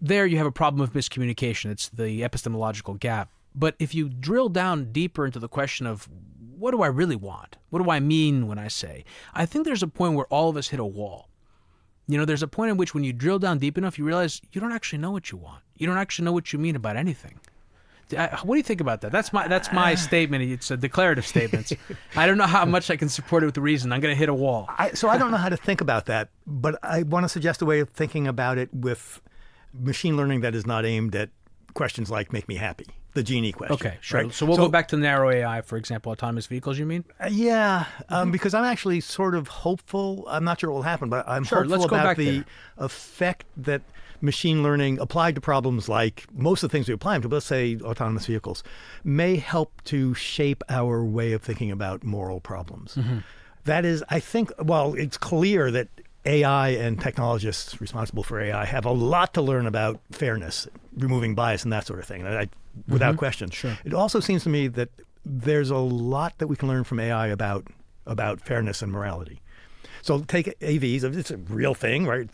There you have a problem of miscommunication. It's the epistemological gap. But if you drill down deeper into the question of what do I really want? What do I mean when I say? I think there's a point where all of us hit a wall. You know, there's a point in which when you drill down deep enough, you realize you don't actually know what you want. You don't actually know what you mean about anything. What do you think about that? That's my that's my statement. It's a declarative statement. I don't know how much I can support it with reason. I'm going to hit a wall. I, so I don't know how to think about that, but I want to suggest a way of thinking about it with machine learning that is not aimed at questions like "make me happy." The genie question. Okay, sure. Right? So we'll so, go back to narrow AI, for example, autonomous vehicles. You mean? Uh, yeah, um, mm-hmm. because I'm actually sort of hopeful. I'm not sure what will happen, but I'm sure, hopeful about the there. effect that machine learning applied to problems like most of the things we apply them to, let's say autonomous vehicles, may help to shape our way of thinking about moral problems. Mm-hmm. That is, I think, well, it's clear that AI and technologists responsible for AI have a lot to learn about fairness, removing bias, and that sort of thing. I, without mm-hmm. question. Sure. It also seems to me that there's a lot that we can learn from AI about about fairness and morality. So take AVs; it's a real thing, right?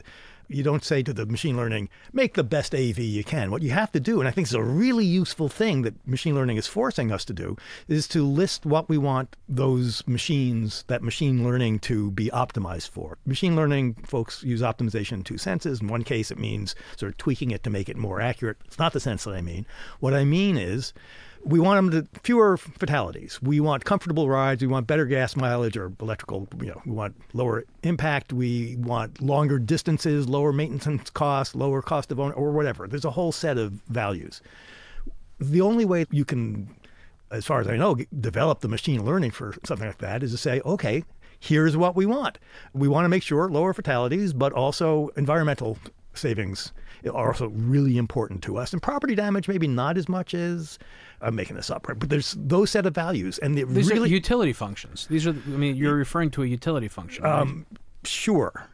You don't say to the machine learning, make the best AV you can. What you have to do, and I think it's a really useful thing that machine learning is forcing us to do, is to list what we want those machines, that machine learning to be optimized for. Machine learning folks use optimization in two senses. In one case, it means sort of tweaking it to make it more accurate. It's not the sense that I mean. What I mean is, we want them to fewer fatalities. We want comfortable rides. We want better gas mileage or electrical. You know, we want lower impact. We want longer distances, lower maintenance costs, lower cost of owner, or whatever. There's a whole set of values. The only way you can, as far as I know, develop the machine learning for something like that is to say, okay, here's what we want. We want to make sure lower fatalities, but also environmental savings are also really important to us. And property damage, maybe not as much as I'm making this up, right? But there's those set of values, and these really, utility functions. These are, I mean, you're referring to a utility function. Right? Um, sure,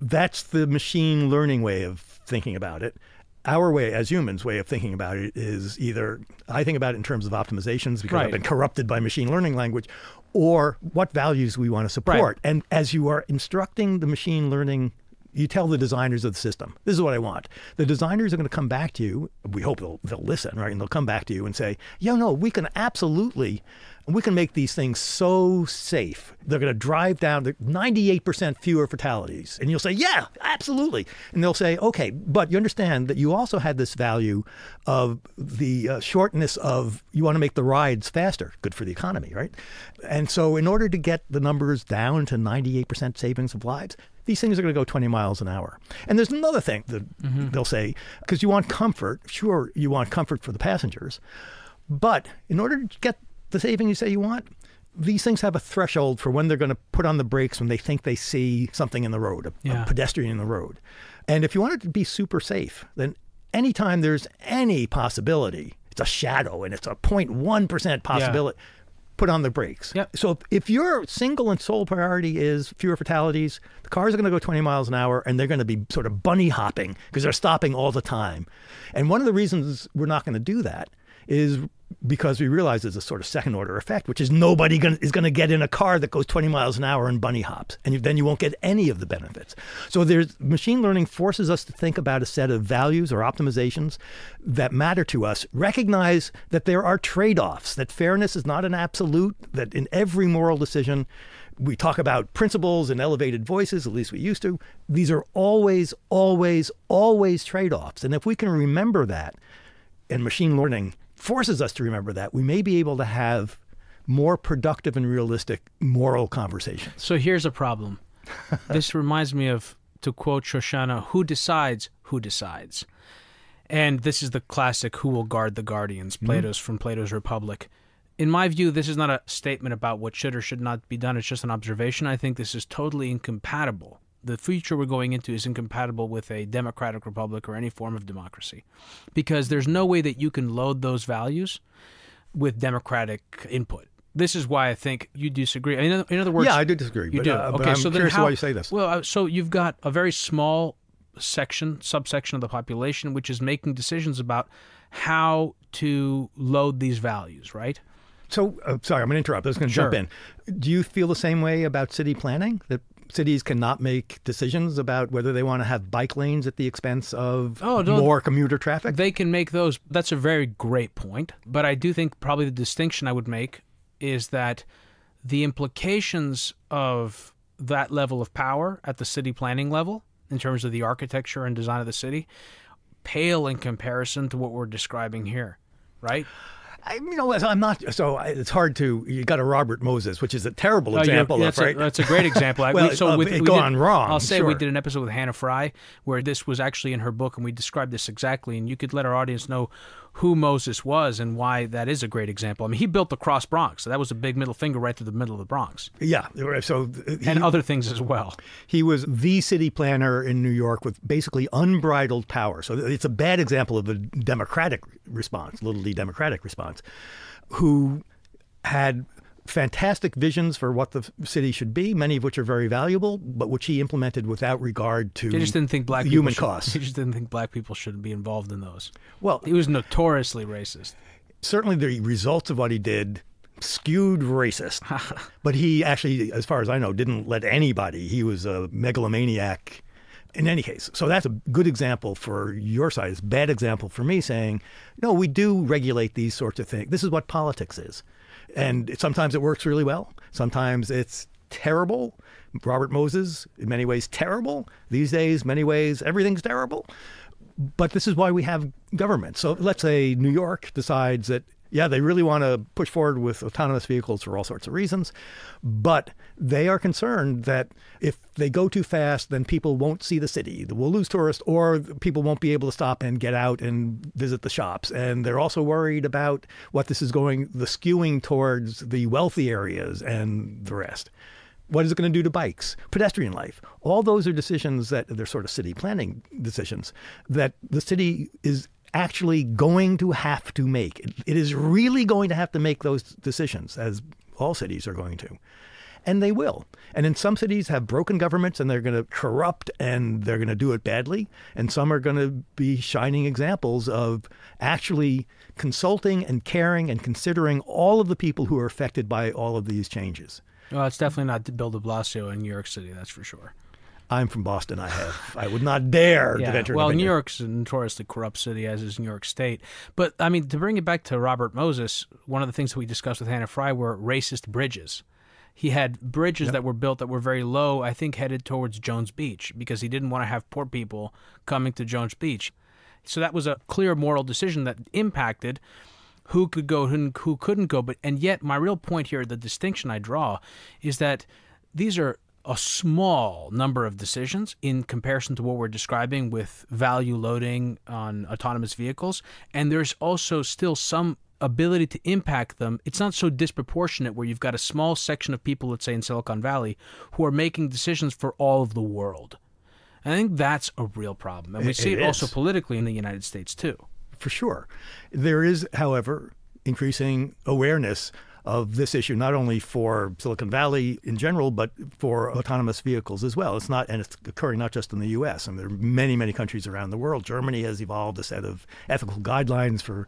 that's the machine learning way of thinking about it. Our way, as humans, way of thinking about it is either I think about it in terms of optimizations because right. I've been corrupted by machine learning language, or what values we want to support. Right. And as you are instructing the machine learning you tell the designers of the system, this is what I want. The designers are going to come back to you. We hope they'll, they'll listen, right? And they'll come back to you and say, yeah, no, we can absolutely, we can make these things so safe. They're going to drive down the 98% fewer fatalities. And you'll say, yeah, absolutely. And they'll say, okay, but you understand that you also had this value of the uh, shortness of, you want to make the rides faster, good for the economy, right? And so in order to get the numbers down to 98% savings of lives, these things are going to go 20 miles an hour. And there's another thing that mm-hmm. they'll say, because you want comfort, sure, you want comfort for the passengers, but in order to get the saving you say you want, these things have a threshold for when they're going to put on the brakes when they think they see something in the road, a, yeah. a pedestrian in the road. And if you want it to be super safe, then anytime there's any possibility, it's a shadow and it's a 0.1% possibility. Yeah put on the brakes. Yep. So if your single and sole priority is fewer fatalities, the cars are going to go 20 miles an hour and they're going to be sort of bunny hopping because they're stopping all the time. And one of the reasons we're not going to do that is because we realize there's a sort of second order effect, which is nobody gonna, is going to get in a car that goes 20 miles an hour and bunny hops, and then you won't get any of the benefits. So there's machine learning forces us to think about a set of values or optimizations that matter to us. Recognize that there are trade-offs. That fairness is not an absolute. That in every moral decision. We talk about principles and elevated voices, at least we used to. These are always, always, always trade offs. And if we can remember that, and machine learning forces us to remember that, we may be able to have more productive and realistic moral conversations. So here's a problem. this reminds me of, to quote Shoshana, who decides who decides? And this is the classic who will guard the guardians, mm-hmm. Plato's mm-hmm. from Plato's Republic. In my view, this is not a statement about what should or should not be done. It's just an observation. I think this is totally incompatible the future we're going into is incompatible with a democratic republic or any form of democracy because there's no way that you can load those values with democratic input. This is why I think you disagree. In, in other words, yeah, I do disagree. You but, do. Uh, okay, so then how, why you say this. Well, uh, so you've got a very small section, subsection of the population, which is making decisions about how to load these values, right? So, uh, sorry, I'm going to interrupt. I was going to sure. jump in. Do you feel the same way about city planning? That cities cannot make decisions about whether they want to have bike lanes at the expense of oh, more commuter traffic? They can make those. That's a very great point. But I do think probably the distinction I would make is that the implications of that level of power at the city planning level, in terms of the architecture and design of the city, pale in comparison to what we're describing here, right? I, you know, I'm not. So it's hard to. You got a Robert Moses, which is a terrible oh, example yeah, of right. A, that's a great example. well, so uh, with, it we gone did, wrong. I'll say sure. we did an episode with Hannah Fry where this was actually in her book, and we described this exactly. And you could let our audience know who Moses was and why that is a great example. I mean, he built the Cross Bronx, so that was a big middle finger right through the middle of the Bronx. Yeah, so he, and other things as well. He was the city planner in New York with basically unbridled power. So it's a bad example of a democratic response, little d democratic response, who had fantastic visions for what the city should be, many of which are very valuable, but which he implemented without regard to He just didn't think black human should, costs. He just didn't think black people should be involved in those. Well, He was notoriously racist. certainly the results of what he did skewed racist. but he actually, as far as I know, didn't let anybody. He was a megalomaniac in any case. So that's a good example for your side. It's a bad example for me saying, no, we do regulate these sorts of things. This is what politics is. And sometimes it works really well. Sometimes it's terrible. Robert Moses, in many ways, terrible. These days, many ways, everything's terrible. But this is why we have government. So let's say New York decides that, yeah, they really want to push forward with autonomous vehicles for all sorts of reasons. But they are concerned that if they go too fast, then people won't see the city. We'll lose tourists, or people won't be able to stop and get out and visit the shops. And they're also worried about what this is going, the skewing towards the wealthy areas and the rest. What is it going to do to bikes, pedestrian life? All those are decisions that they're sort of city planning decisions that the city is actually going to have to make. It- is really going to have to make those decisions, as all cities are going to. And they will. And in some cities have broken governments and they're going to corrupt and they're going to do it badly. And some are going to be shining examples of actually consulting and caring and considering all of the people who are affected by all of these changes. Well, it's definitely not Bill de Blasio in New York City, that's for sure. I'm from Boston. I have. I would not dare to venture. Well, New. York's a notoriously corrupt city, as is New York State. But I mean, to bring it back to Robert Moses, one of the things that we discussed with Hannah Fry were racist bridges. He had bridges that were built that were very low, I think headed towards Jones Beach, because he didn't want to have poor people coming to Jones Beach. So that was a clear moral decision that impacted who could go and who couldn't go. But and yet, my real point here, the distinction I draw, is that these are a small number of decisions in comparison to what we're describing with value loading on autonomous vehicles, and there's also still some ability to impact them. It's not so disproportionate where you've got a small section of people, let's say in Silicon Valley, who are making decisions for all of the world. And I think that's a real problem, and we It- see it, it also politically in the United States too. for sure. There is, however, increasing awareness of this issue, not only for Silicon Valley in general, but for autonomous vehicles as well. It's not, and it's occurring not just in the U.S. I and there are many, many countries around the world. Germany has evolved a set of ethical guidelines for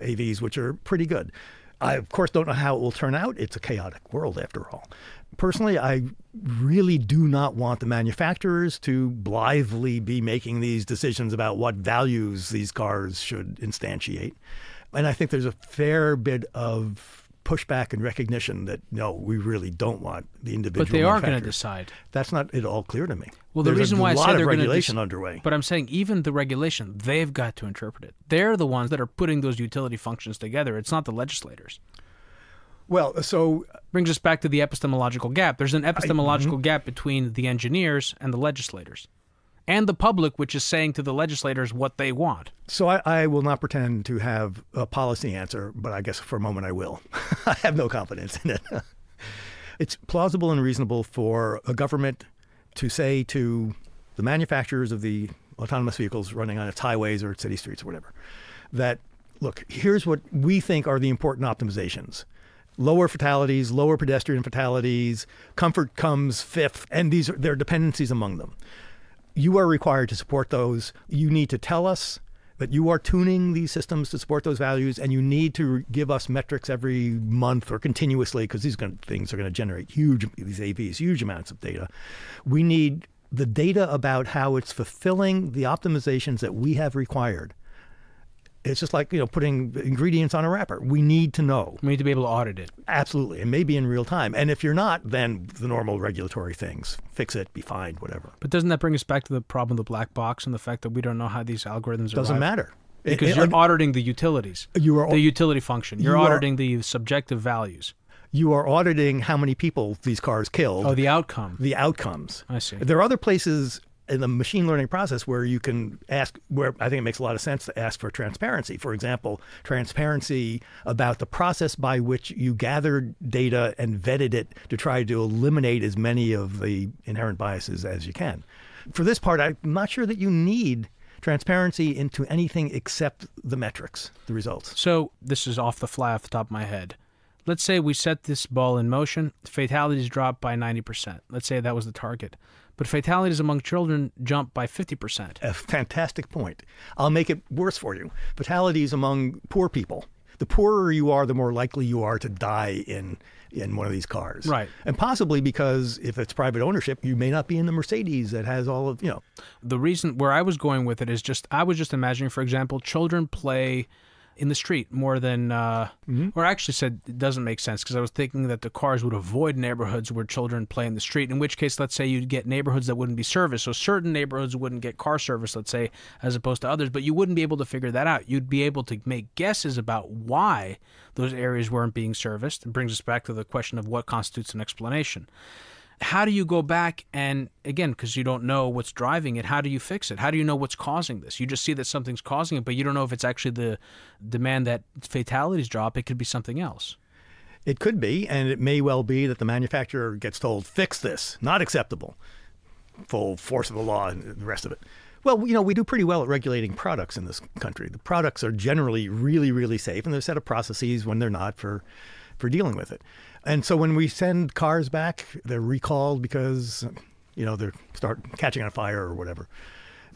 AVs, which are pretty good. I, of course, don't know how it will turn out. It's a chaotic world, after all. Personally, I really do not want the manufacturers to blithely be making these decisions about what values these cars should instantiate. And I think there's a fair bit of pushback and recognition that no, we really don't want the individual. But they are going to decide. That's not at all clear to me. Well, the There's reason a why I lot said of they're going to regulation underway. But I'm saying even the regulation, they've got to interpret it. They're the ones that are putting those utility functions together. It's not the legislators. Well, so Brings us back to the epistemological gap. There's an epistemological mm-hmm. gap between the engineers and the legislators, and the public, which is saying to the legislators what they want. So I, I will not pretend to have a policy answer, but I guess for a moment I will. I have no confidence in it. it's plausible and reasonable for a government to say to the manufacturers of the autonomous vehicles running on its highways or its city streets or whatever, that look, here's what we think are the important optimizations. Lower fatalities, lower pedestrian fatalities, comfort comes fifth, and these are there are dependencies among them you are required to support those. You need to tell us that you are tuning these systems to support those values, and you need to give us metrics every month or continuously because these gonna, things are going to generate huge these AVs, huge amounts of data. We need the data about how it's fulfilling the optimizations that we have required. It's just like you know putting ingredients on a wrapper. We need to know We need to be able to audit it. absolutely, and maybe in real time. And if you're not, then the normal regulatory things: fix it, be fined, whatever. But doesn't that bring us back to the problem of the black box and the fact that we don't know how these algorithms Doesn't arrive? matter because It- you're it- auditing the utilities, You are the utility function. You're you are- auditing the subjective values. you are auditing how many people these cars killed, Oh, the outcome. the outcomes. I see. There are other places in the machine learning process where you can ask, where I think it makes a lot of sense to ask for transparency. For example, transparency about the process by which you gathered data and vetted it to try to eliminate as many of the inherent biases as you can. For this part, I'm not sure that you need transparency into anything except the metrics, the results. So this is off the fly, off the top of my head. let's say we set this ball in motion, fatalities drop by 90%. Let's say that was the target. But fatalities among children jump by 50%. A fantastic point. I'll make it worse for you. Fatalities among poor people. The poorer you are, the more likely you are to die in in one of these cars. Right. And possibly because if it's private ownership, you may not be in the Mercedes that has all of, you know. The reason where I was going with it is just I was just imagining, for example, children play in the street more than, uh, Mm-hmm. or I actually said it doesn't make sense because I was thinking that the cars would avoid neighborhoods where children play in the street. In which case, let's say you'd get neighborhoods that wouldn't be serviced. So certain neighborhoods wouldn't get car service, let's say, as opposed to others. But you wouldn't be able to figure that out. You'd be able to make guesses about why those areas weren't being serviced. It brings us back to the question of what constitutes an explanation how do you go back and again because you don't know what's driving it how do you fix it how do you know what's causing this you just see that something's causing it but you don't know if it's actually the demand that fatalities drop it could be something else It could be, and it may well be that the manufacturer gets told, fix this, not acceptable. Full force of the law and the rest of it. Well, you know, we do pretty well at regulating products in this country. The products are generally really, really safe, and there's a set of processes when they're not for, for dealing with it. And so when we send cars back, they're recalled because, you know, they start catching on fire or whatever.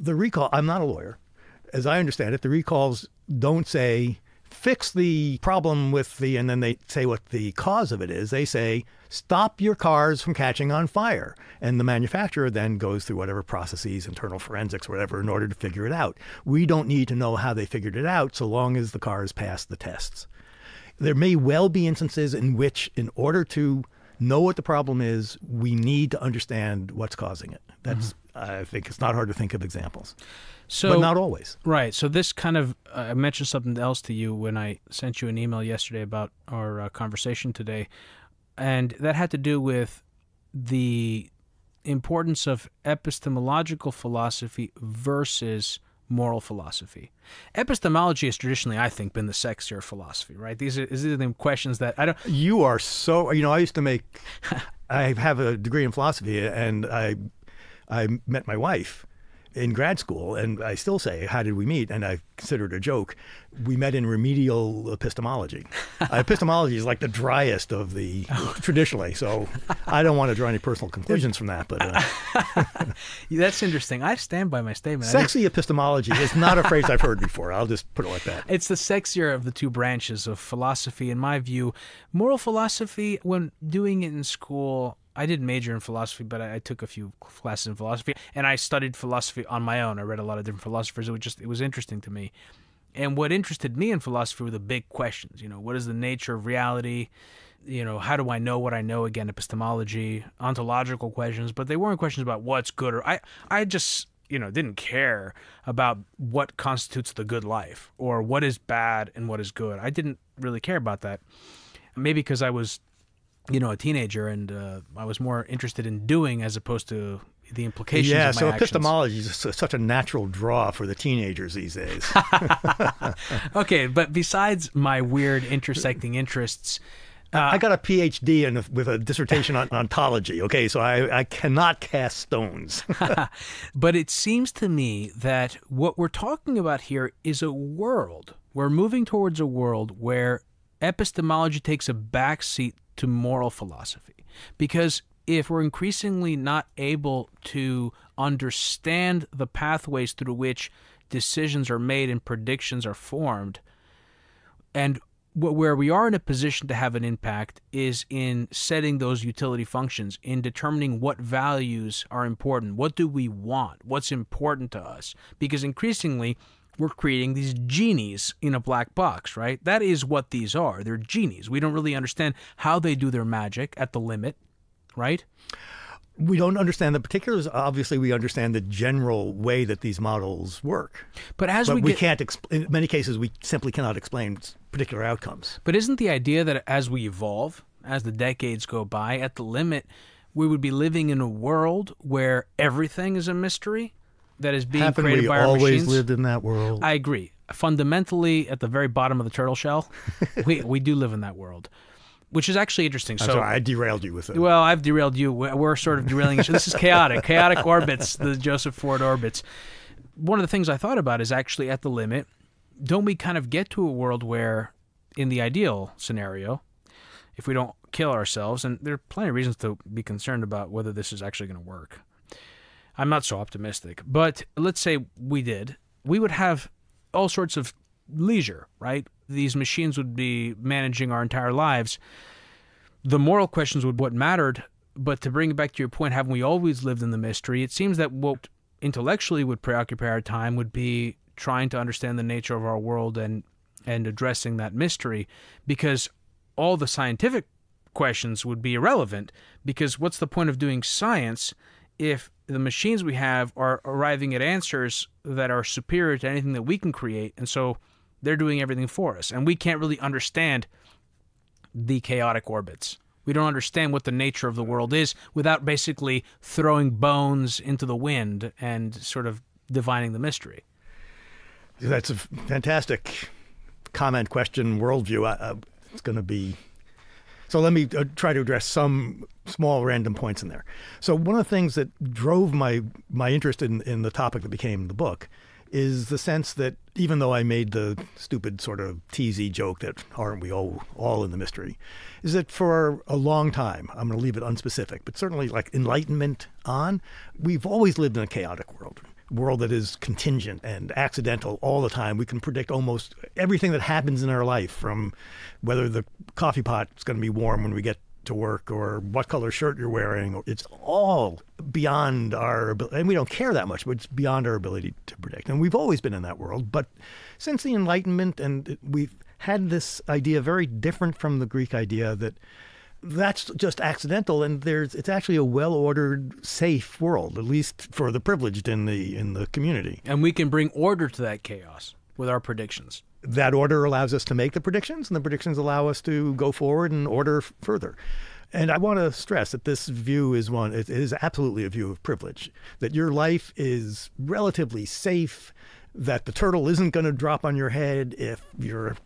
The recall, I'm not a lawyer. As I understand it, the recalls don't say fix the problem with the, and then they say what the cause of it is. They say stop your cars from catching on fire. And the manufacturer then goes through whatever processes, internal forensics, whatever, in order to figure it out. We don't need to know how they figured it out so long as the cars pass the tests. There may well be instances in which, in order to know what the problem is, we need to understand what's causing it. That's, I think, it's not hard to think of examples, so but not always. right so this kind of uh, i mentioned something else to you when i sent you an email yesterday about our uh, conversation today and that had to do with the importance of epistemological philosophy versus moral philosophy. Epistemology has traditionally, I think, been the sexier philosophy, right? These are, these are the questions that I don't. You are so. You know, I used to make. I have a degree in philosophy, and I, I met my wife in grad school, and I still say, "How did we meet?" And I consider it a joke. We met in remedial epistemology. Uh, epistemology is like the driest of the traditionally. So I don't want to draw any personal conclusions from that, but. Uh, That's interesting. I stand by my statement. Sexy epistemology is not a phrase I've heard before. I'll just put it like that. It's the sexier of the two branches of philosophy, in my view. Moral philosophy, when doing it in school, I didn't major in philosophy, but I, I took a few classes in philosophy, and I studied philosophy on my own. I read a lot of different philosophers. It was just it was interesting to me. And what interested me in philosophy were the big questions. You know, what is the nature of reality? You know, how do I know what I know? Again, epistemology, ontological questions, but they weren't questions about what's good or I. I just you know didn't care about what constitutes the good life or what is bad and what is good. I didn't really care about that. Maybe because I was, you know, a teenager and uh, I was more interested in doing as opposed to the implications. Yeah, of my so actions. epistemology is such a natural draw for the teenagers these days. Okay, but besides my weird intersecting interests, I got a PhD in, with a dissertation on ontology. Okay, so I, I cannot cast stones. but it seems to me that what we're talking about here is a world. We're moving towards a world where epistemology takes a backseat to moral philosophy. Because if we're increasingly not able to understand the pathways through which decisions are made and predictions are formed, and where we are in a position to have an impact is in setting those utility functions, in determining what values are important. What do we want? What's important to us? Because increasingly, we're creating these genies in a black box, right? That is what these are. They're genies. We don't really understand how they do their magic at the limit, right? we don't understand the particulars. Obviously, we understand the general way that these models work. But as But we we, get, can't, in many cases, we simply cannot explain particular outcomes. But isn't the idea that as we evolve, as the decades go by, at the limit, we would be living in a world where everything is a mystery that is being Haven't created we by our always machines? lived in that world? I agree. Fundamentally, at the very bottom of the turtle shell, we we do live in that world, which is actually interesting. So, sorry, I derailed you with it. well, I've derailed you. We're we're sort of derailing other. This is chaotic, chaotic orbits, the Joseph Ford orbits. One of the things I thought about is actually at the limit, don't we kind of get to a world where, in the ideal scenario, if we don't kill ourselves. And there are plenty of reasons to be concerned about whether this is actually going to work. I'm not so optimistic. But let's say we did, we would have all sorts of leisure, right? These machines would be managing our entire lives. The moral questions would what mattered. But to bring it back to your point, haven't we always lived in the mystery? It seems that what intellectually would preoccupy our time would be trying to understand the nature of our world and and addressing that mystery because all the scientific questions would be irrelevant because what's the point of doing science if the machines we have are arriving at answers that are superior to anything that we can create and so they're doing everything for us and we can't really understand the chaotic orbits we don't understand what the nature of the world is without basically throwing bones into the wind and sort of divining the mystery that's a fantastic comment, question, worldview. It's going to be. So let me uh, try to address some small random points in there. So one of the things that drove my my interest in in the topic that became the book is the sense that even though I made the stupid sort of teasy joke that aren't we all all in the mystery, is that for a long time, I'm going to leave it unspecific, but certainly like enlightenment on, we've always lived in a chaotic world world that is contingent and accidental all the time. We can predict almost everything that happens in our life from whether the coffee pot is going to be warm when we get to work or what color shirt you're wearing. It's all beyond our ability, and we don't care that much, but it's beyond our ability to predict. And we've always been in that world. But since the Enlightenment, and we've had this idea very different from the Greek idea that that's just accidental and there's it's actually a well-ordered safe world at least for the privileged in the in the community. And we can bring order to that chaos with our predictions. That order allows us to make the predictions and the predictions allow us to go forward and order further. And I want to stress that this view is one, it is absolutely a view of privilege, that your life is relatively safe, that the turtle isn't going to drop on your head if you're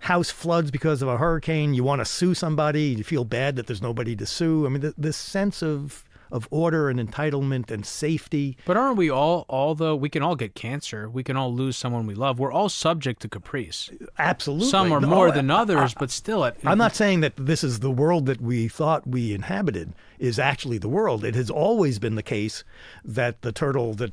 house floods because of a hurricane, you want to sue somebody, you feel bad that there's nobody to sue. I mean, this sense of of order and entitlement and safety. But aren't we all, although we can all get cancer, we can all lose someone we love, we're all subject to caprice. Absolutely. Some are no, more than others, I, but still. It, I'm not saying that this is the world that we thought we inhabited is actually the world. It has always been the case that the turtle that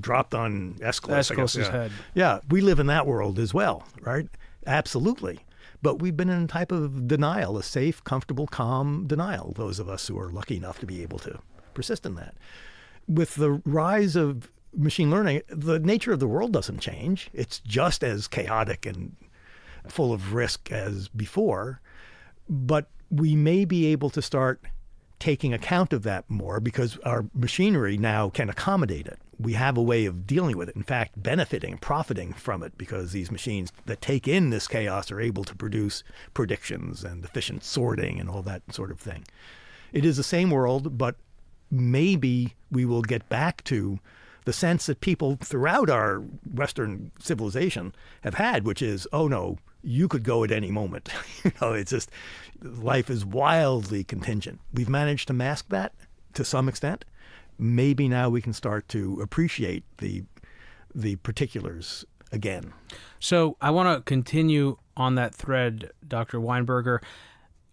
dropped on Aeschylus, Aeschylus' yeah. head. Yeah, we live in that world as well, right? Absolutely. But we've been in a type of denial, a safe, comfortable, calm denial, those of us who are lucky enough to be able to persist in that. With the rise of machine learning, the nature of the world doesn't change. It's just as chaotic and full of risk as before. But we may be able to start taking account of that more because our machinery now can accommodate it. We have a way of dealing with it, in fact, benefiting and profiting from it because these machines that take in this chaos are able to produce predictions and efficient sorting and all that sort of thing. It is the same world, but maybe we will get back to the sense that people throughout our Western civilization have had, which is, oh no, you could go at any moment. you know, it's just life is wildly contingent. We've managed to mask that to some extent. Maybe now we can start to appreciate the the particulars again. So I want to continue on that thread, Dr. Weinberger.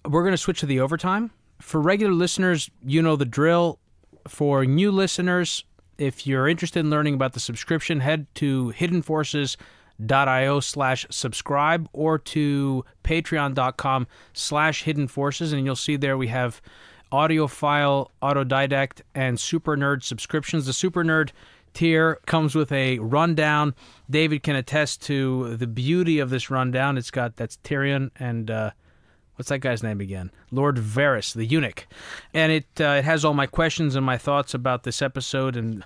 We're going to switch to the overtime. For regular listeners, you know the drill. For new listeners, if you're interested in learning about the subscription, head to Hidden Forces io slash subscribe or to patreon.com slash hidden forces and you'll see there we have audiophile autodidact and super nerd subscriptions the super nerd tier comes with a rundown david can attest to the beauty of this rundown it's got that's tyrion and uh, what's that guy's name again? Lord Varys, the eunuch, and it uh, it has all my questions and my thoughts about this episode and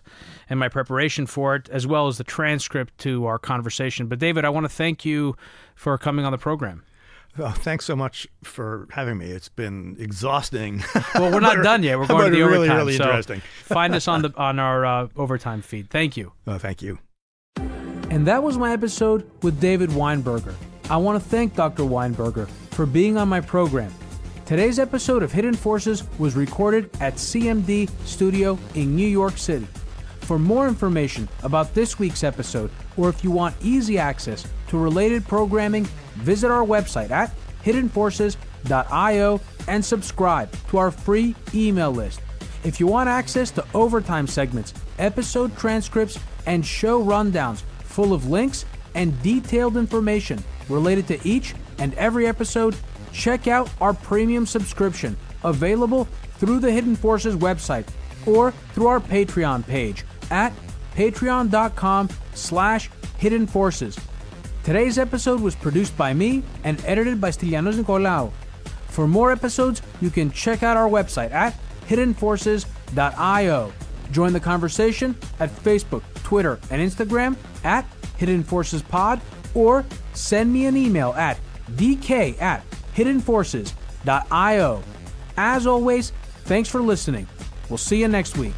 and my preparation for it, as well as the transcript to our conversation. But David, I want to thank you for coming on the program. Oh, thanks so much for having me. It's been exhausting. Well, we're not done yet. We're going to the really, overtime. Really so interesting. find us on the on our uh, overtime feed. Thank you. Oh, thank you. And that was my episode with David Weinberger. I want to thank Dr. Weinberger for being on my program. Today's episode of Hidden Forces was recorded at CMD Studio in New York City. For more information about this week's episode, or if you want easy access to related programming, visit our website at hiddenforces.io and subscribe to our free email list. If you want access to overtime segments, episode transcripts, and show rundowns full of links and detailed information related to each and every episode, check out our premium subscription available through the Hidden Forces website or through our Patreon page at patreon.com slash hidden forces. Today's episode was produced by me and edited by Stylianos Nicolaou. For more episodes, you can check out our website at hiddenforces.io. Join the conversation at Facebook, Twitter, and Instagram at Hidden Forces Pod, or send me an email at dk at hiddenforces.io. As always, thanks for listening. We'll see you next week.